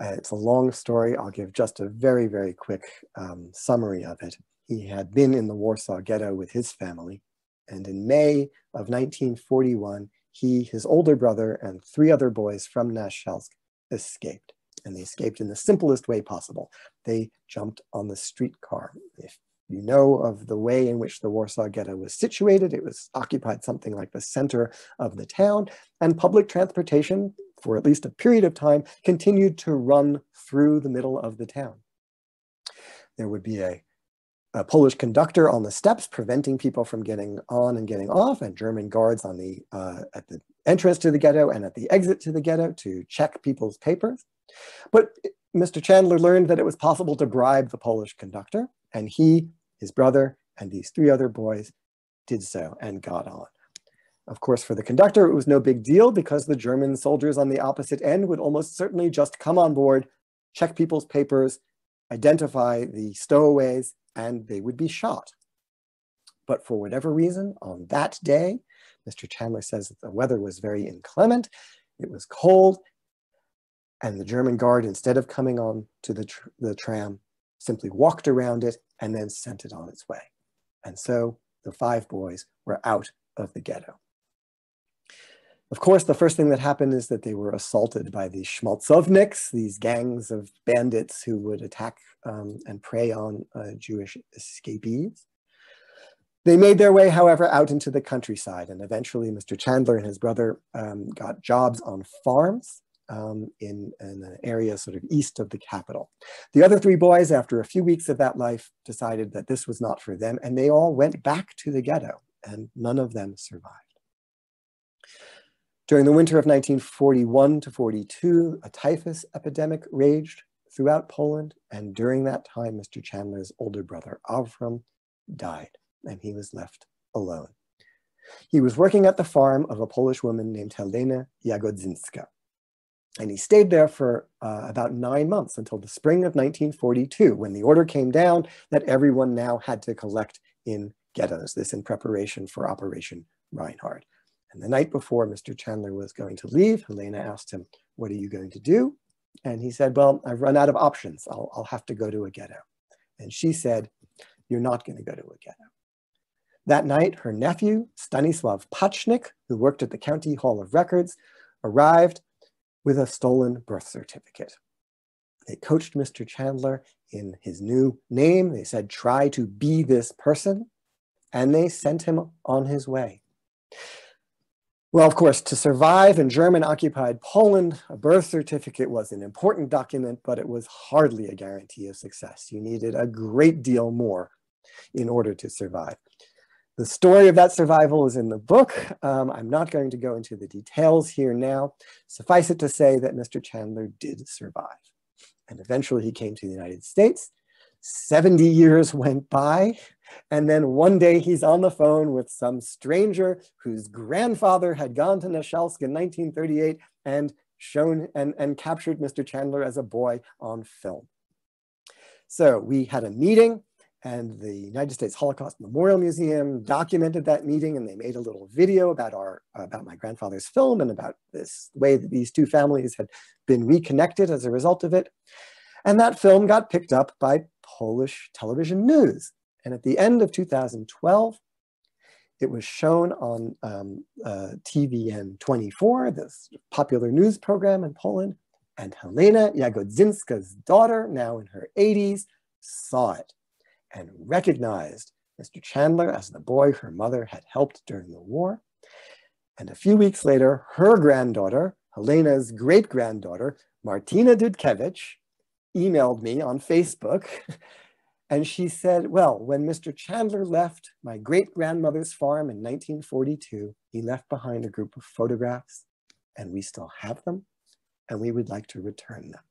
Uh, it's a long story. I'll give just a very, very quick um, summary of it. He had been in the Warsaw Ghetto with his family, and in May of 1941, he, his older brother, and three other boys from Nasielsk escaped. And they escaped in the simplest way possible. They jumped on the streetcar. You know of the way in which the Warsaw Ghetto was situated, it was occupied something like the center of the town, and public transportation, for at least a period of time, continued to run through the middle of the town. There would be a a Polish conductor on the steps preventing people from getting on and getting off, and German guards on the uh, at the entrance to the ghetto and at the exit to the ghetto to check people's papers. But Mr. Chandler learned that it was possible to bribe the Polish conductor, and he, his brother, and these three other boys did so and got on. Of course, for the conductor, it was no big deal because the German soldiers on the opposite end would almost certainly just come on board, check people's papers, identify the stowaways, and they would be shot. But for whatever reason, on that day, Mr. Chandler says that the weather was very inclement, it was cold, and the German guard, instead of coming on to the, tr the tram, simply walked around it and then sent it on its way. And so the five boys were out of the ghetto. Of course, the first thing that happened is that they were assaulted by the Schmaltzovniks, these gangs of bandits who would attack um, and prey on uh, Jewish escapees. They made their way, however, out into the countryside, and eventually Mr. Chandler and his brother um, got jobs on farms um, in, in, an area sort of east of the capital. The other three boys, after a few weeks of that life, decided that this was not for them, and they all went back to the ghetto, and none of them survived. During the winter of 1941 to 42, a typhus epidemic raged throughout Poland, and during that time, Mr. Chandler's older brother, Avram, died, and he was left alone. He was working at the farm of a Polish woman named Helena Jagodzinska, and he stayed there for uh, about nine months until the spring of 1942, when the order came down that everyone now had to collect in ghettos, this in preparation for Operation Reinhard. And the night before Mr. Chandler was going to leave, Helena asked him, what are you going to do? And he said, well, I've run out of options. I'll, I'll have to go to a ghetto. And she said, you're not going to go to a ghetto. That night, her nephew, Stanisław Pacznik, who worked at the County Hall of Records, arrived with a stolen birth certificate. They coached Mr. Chandler in his new name. They said, try to be this person. And they sent him on his way. Well, of course, to survive in German occupied Poland, a birth certificate was an important document, but it was hardly a guarantee of success. You needed a great deal more in order to survive. The story of that survival is in the book. Um, I'm not going to go into the details here now. Suffice it to say that Mr. Chandler did survive. And eventually he came to the United States. 70 years went by and then one day he's on the phone with some stranger whose grandfather had gone to Nasielsk in 1938 and shown and, and captured Mr. Chandler as a boy on film. So we had a meeting and the United States Holocaust Memorial Museum documented that meeting and they made a little video about our about my grandfather's film and about this way that these two families had been reconnected as a result of it. And that film got picked up by Polish television news. And at the end of 2012, it was shown on um, uh, TVN 24, this popular news program in Poland, and Helena Jagodzinska's daughter, now in her 80s, saw it and recognized Mr. Chandler as the boy her mother had helped during the war. And a few weeks later, her granddaughter, Helena's great-granddaughter, Martina Dudkiewicz, emailed me on Facebook And she said, well, when Mr. Chandler left my great grandmother's farm in 1942, he left behind a group of photographs and we still have them and we would like to return them.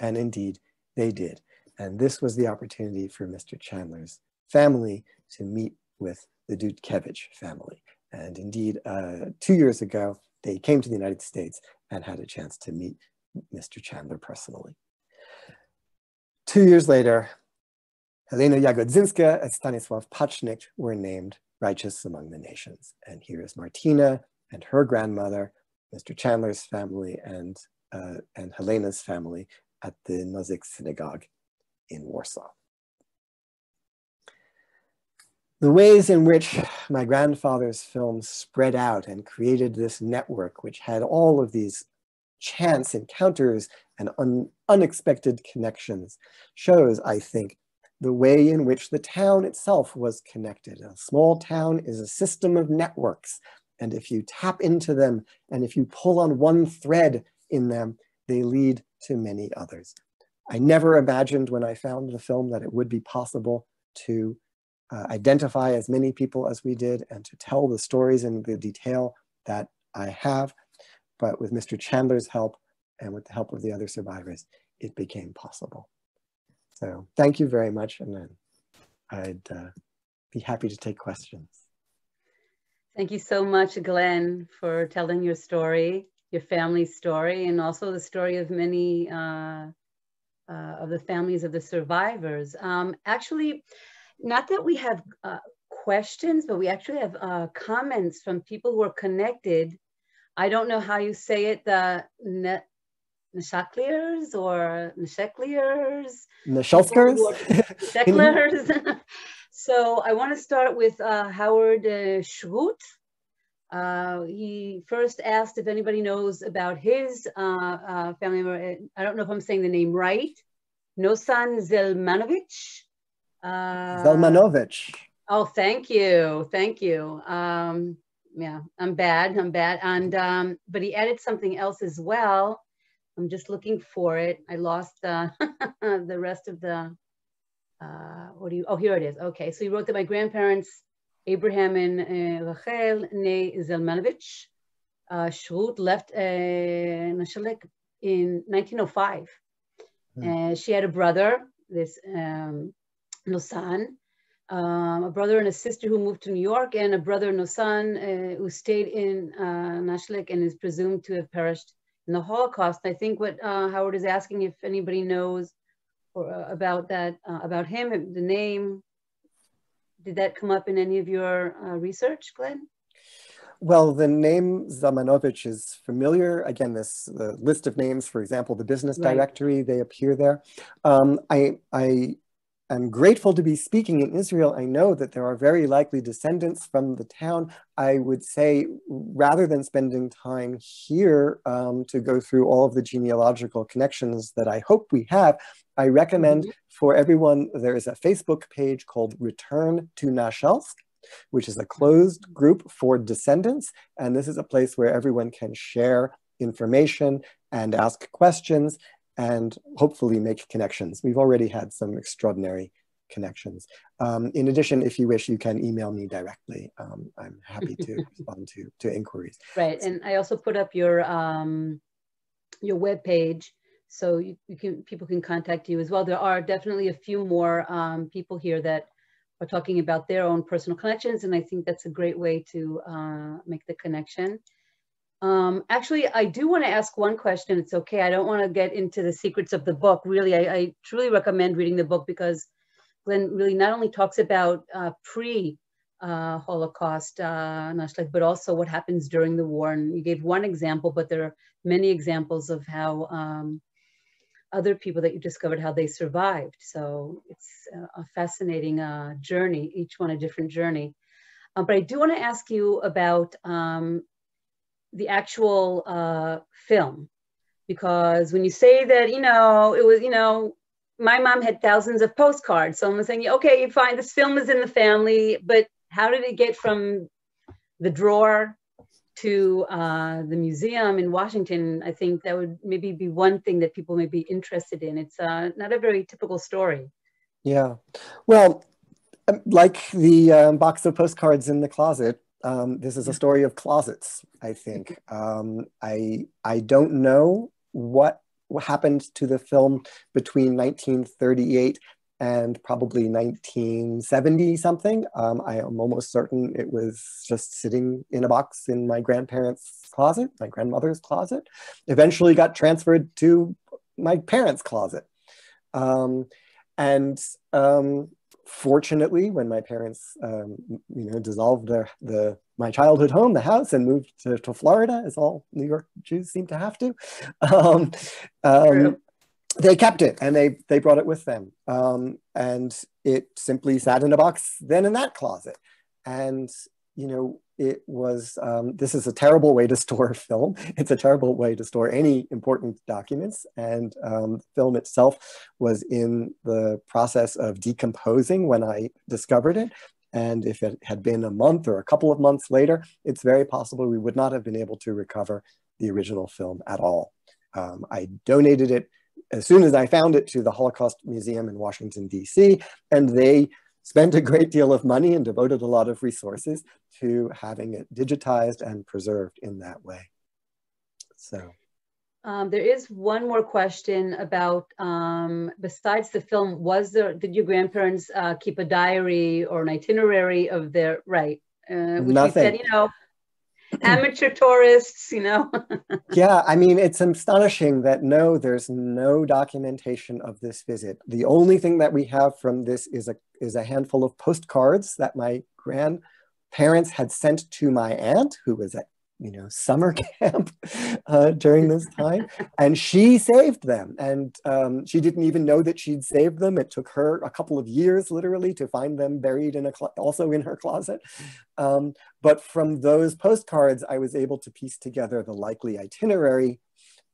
And indeed, they did. And this was the opportunity for Mr. Chandler's family to meet with the Dudkiewicz family. And indeed, uh, two years ago, they came to the United States and had a chance to meet Mr. Chandler personally. Two years later, Helena Jagodzinska and Stanisław Pacznik were named Righteous Among the Nations. And here is Martina and her grandmother, Mr. Chandler's family, and, uh, and Helena's family at the Nozyk Synagogue in Warsaw. The ways in which my grandfather's films spread out and created this network, which had all of these chance encounters and un unexpected connections, shows, I think, the way in which the town itself was connected. A small town is a system of networks. And if you tap into them and if you pull on one thread in them, they lead to many others. I never imagined when I found the film that it would be possible to uh, identify as many people as we did and to tell the stories in the detail that I have. But with Mr. Chandler's help and with the help of the other survivors, it became possible. So thank you very much. And then I'd uh, be happy to take questions. Thank you so much, Glenn, for telling your story, your family's story, and also the story of many uh, uh, of the families of the survivors. Um, actually, not that we have uh, questions, but we actually have uh, comments from people who are connected. I don't know how you say it, the Neshakliers or Neshekliers? Neshelskers? Nesheklers. so I want to start with uh, Howard uh. Uh, he first asked if anybody knows about his uh, uh, family member. I don't know if I'm saying the name right. Nosan Zelmanovich. Uh, Zelmanovich. Oh, thank you. Thank you. Um, yeah, I'm bad. I'm bad. And, um, but he added something else as well. I'm just looking for it. I lost the, the rest of the, uh, what do you, oh, here it is. Okay, so he wrote that my grandparents, Abraham and uh, Rachel Ne Zelmanovich, uh, Shrut left uh, Nashalek in 1905. Hmm. And she had a brother, this um, Nosan, um, a brother and a sister who moved to New York, and a brother Nosan uh, who stayed in uh, Nashlik and is presumed to have perished in the Holocaust. I think what uh, Howard is asking if anybody knows or, uh, about that, uh, about him, the name, did that come up in any of your uh, research, Glenn? Well, the name Zamanovich is familiar. Again, this the list of names, for example, the business right. directory, they appear there. Um, I, I I'm grateful to be speaking in Israel. I know that there are very likely descendants from the town. I would say rather than spending time here um, to go through all of the genealogical connections that I hope we have, I recommend mm -hmm. for everyone, there is a Facebook page called Return to Nashelsk, which is a closed group for descendants. And this is a place where everyone can share information and ask questions and hopefully make connections. We've already had some extraordinary connections. Um, in addition, if you wish, you can email me directly. Um, I'm happy to respond to, to inquiries. Right, and I also put up your um, your web page so you, you, can people can contact you as well. There are definitely a few more um, people here that are talking about their own personal connections, and I think that's a great way to uh, make the connection. Um, actually, I do want to ask one question. It's okay. I don't want to get into the secrets of the book. Really, I, I truly recommend reading the book because Glenn really not only talks about uh, pre uh, Holocaust, uh, but also what happens during the war. And you gave one example, but there are many examples of how um, other people that you discovered how they survived. So it's a fascinating uh, journey, each one a different journey. Uh, but I do want to ask you about um, the actual uh, film. Because when you say that you know it was you know my mom had thousands of postcards. So i'm saying okay find this film is in the family but how did it get from the drawer to uh, the museum in washington? I think that would maybe be one thing that people may be interested in. It's uh, not a very typical story. Yeah. Well um, like the um, box of postcards in the closet um, this is a story of closets, I think. Um, I, I don't know what, happened to the film between 1938 and probably 1970 something. Um, I am almost certain it was just sitting in a box in my grandparents' closet, my grandmother's closet. Eventually got transferred to my parents' closet. Um, and um, fortunately, when my parents, um, you know, dissolved the, the my childhood home, the house, and moved to, to Florida, as all New York Jews seem to have to, um, um, they kept it and they they brought it with them, um, and it simply sat in a box then in that closet, and you know, it was, um, this is a terrible way to store film. It's a terrible way to store any important documents. And um, film itself was in the process of decomposing when I discovered it. And if it had been a month or a couple of months later, it's very possible we would not have been able to recover the original film at all. Um, I donated it as soon as I found it to the Holocaust Museum in Washington, DC, and they spent a great deal of money and devoted a lot of resources to having it digitized and preserved in that way. So. Um, there is one more question about, um, besides the film, was there, did your grandparents uh, keep a diary or an itinerary of their, right? Uh, which Nothing. Said, you know, amateur tourists, you know? yeah, I mean, it's astonishing that no, there's no documentation of this visit. The only thing that we have from this is a, is a handful of postcards that my grandparents had sent to my aunt, who was at you know, summer camp uh, during this time. And she saved them. And um, she didn't even know that she'd saved them. It took her a couple of years, literally, to find them buried in a, also in her closet. Um, but from those postcards, I was able to piece together the likely itinerary.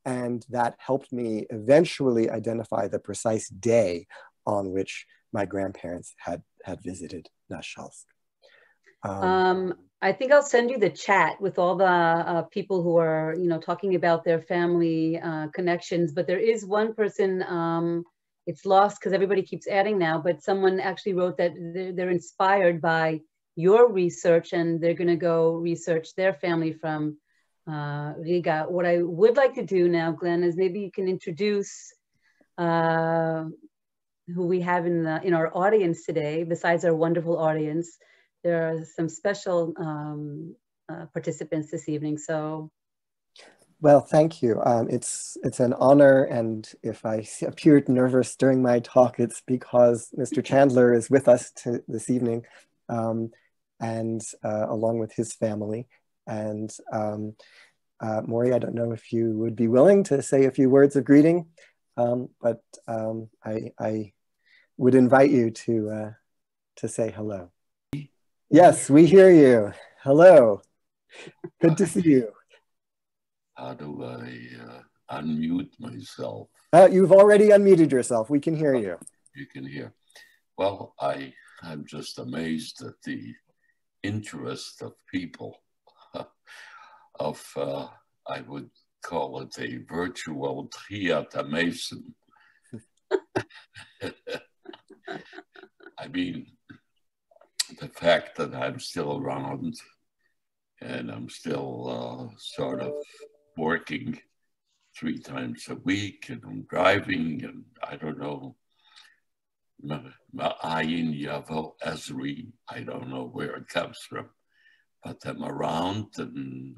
And that helped me eventually identify the precise day on which my grandparents had, had visited Nasielsk. Um, um, I think I'll send you the chat with all the uh, people who are, you know, talking about their family uh, connections. But there is one person, um, it's lost because everybody keeps adding now, but someone actually wrote that they're, they're inspired by your research and they're going to go research their family from uh, Riga. What I would like to do now, Glenn, is maybe you can introduce uh, who we have in the in our audience today, besides our wonderful audience there are some special um, uh, participants this evening. So, well, thank you. Um, it's it's an honor, and if I appeared nervous during my talk, it's because Mr. Chandler is with us to, this evening, um, and uh, along with his family. And um, uh, Maury, I don't know if you would be willing to say a few words of greeting, um, but um, I, I would invite you to uh, to say hello. Yes, we hear you. Hello. Good to see you. How do I uh, unmute myself? Uh, you've already unmuted yourself. We can hear you. You can hear. Well, I, I'm just amazed at the interest of people of, uh, I would call it a virtual Triata Mason. I mean, the fact that I'm still around and I'm still uh, sort of working three times a week and I'm driving and I don't know, Ma'ayin Yavo Ezri, I don't know where it comes from, but I'm around and,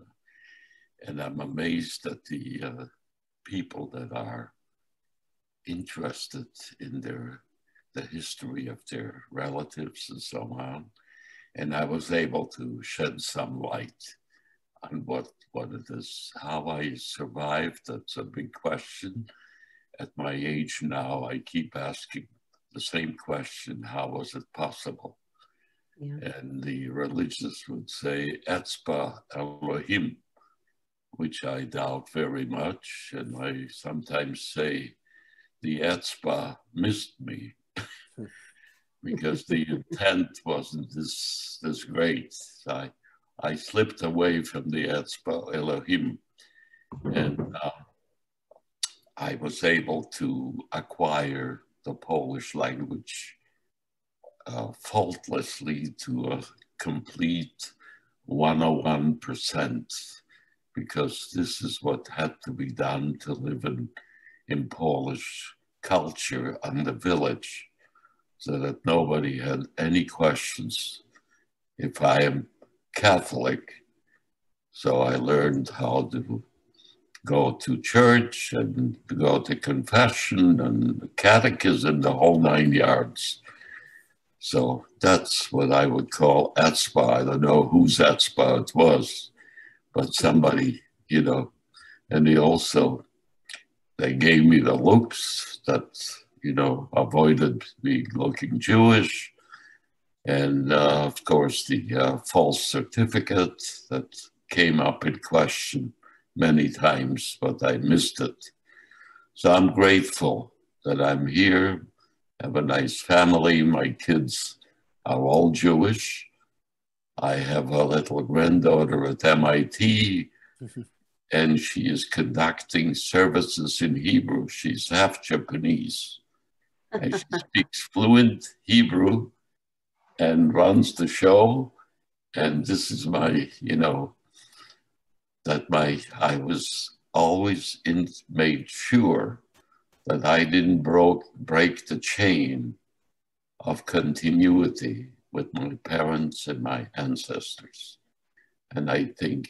and I'm amazed at the uh, people that are interested in their the history of their relatives and so on. And I was able to shed some light on what, what it is, how I survived. That's a big question. At my age now, I keep asking the same question, how was it possible? Yeah. And the religious would say, Etzba Elohim, which I doubt very much. And I sometimes say, the Etzba missed me because the intent wasn't this this great. I I slipped away from the Etzba Elohim, and uh, I was able to acquire the Polish language uh, faultlessly to a complete 101% because this is what had to be done to live in, in Polish culture and the village so that nobody had any questions if I am Catholic. So I learned how to go to church and go to confession and catechism, the whole nine yards. So that's what I would call etzba. I don't know whose etzba it was, but somebody, you know, and he also, they gave me the looks that, you know, avoided me looking Jewish. And uh, of course, the uh, false certificate that came up in question many times, but I missed it. So I'm grateful that I'm here, have a nice family. My kids are all Jewish. I have a little granddaughter at MIT, and she is conducting services in Hebrew. She's half Japanese. And she speaks fluent Hebrew and runs the show. And this is my, you know, that my I was always in, made sure that I didn't broke, break the chain of continuity with my parents and my ancestors. And I think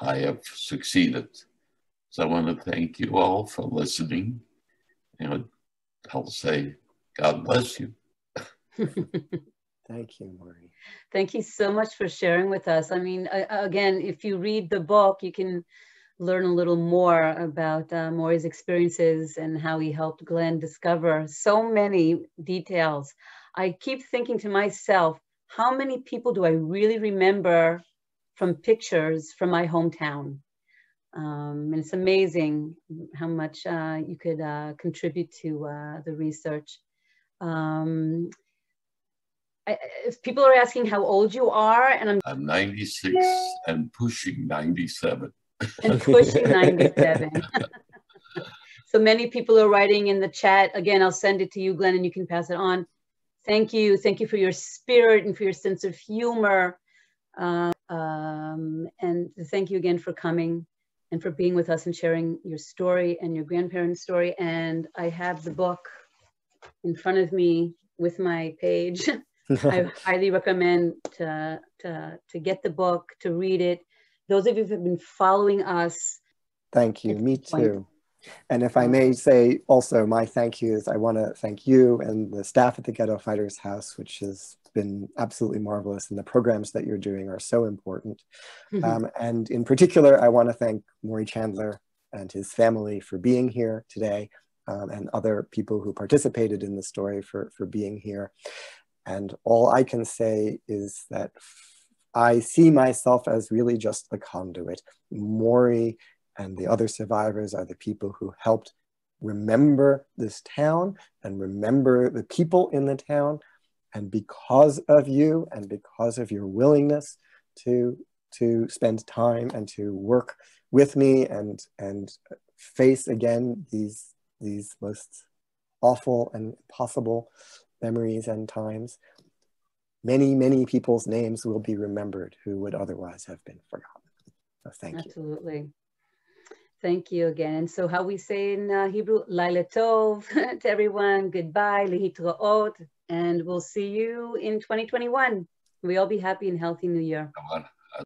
I have succeeded. So I want to thank you all for listening. And I'll say, God bless you. Thank you, Maury. Thank you so much for sharing with us. I mean, again, if you read the book, you can learn a little more about uh, Maury's experiences and how he helped Glenn discover so many details. I keep thinking to myself, how many people do I really remember from pictures from my hometown? Um, and it's amazing how much uh, you could uh, contribute to uh, the research. Um, if people are asking how old you are, and I'm, I'm 96 and pushing 97. And pushing 97. so many people are writing in the chat. Again, I'll send it to you, Glenn, and you can pass it on. Thank you. Thank you for your spirit and for your sense of humor. Uh, um, and thank you again for coming and for being with us and sharing your story and your grandparents' story. And I have the book in front of me with my page. I highly recommend to, to, to get the book, to read it. Those of you who have been following us. Thank you, me too. And if I may say also my thank yous, I want to thank you and the staff at the Ghetto Fighters House, which has been absolutely marvelous. And the programs that you're doing are so important. Mm -hmm. um, and in particular, I want to thank Maury Chandler and his family for being here today um, and other people who participated in the story for, for being here. And all I can say is that I see myself as really just the conduit. Maury and the other survivors are the people who helped remember this town and remember the people in the town. And because of you and because of your willingness to, to spend time and to work with me and, and face again these, these most awful and possible memories and times, many, many people's names will be remembered who would otherwise have been forgotten. So thank Absolutely. you. Absolutely. Thank you again. And so how we say in uh, Hebrew, Laila Tov to everyone, goodbye, lihitraot, and we'll see you in 2021. We all be happy and healthy new year.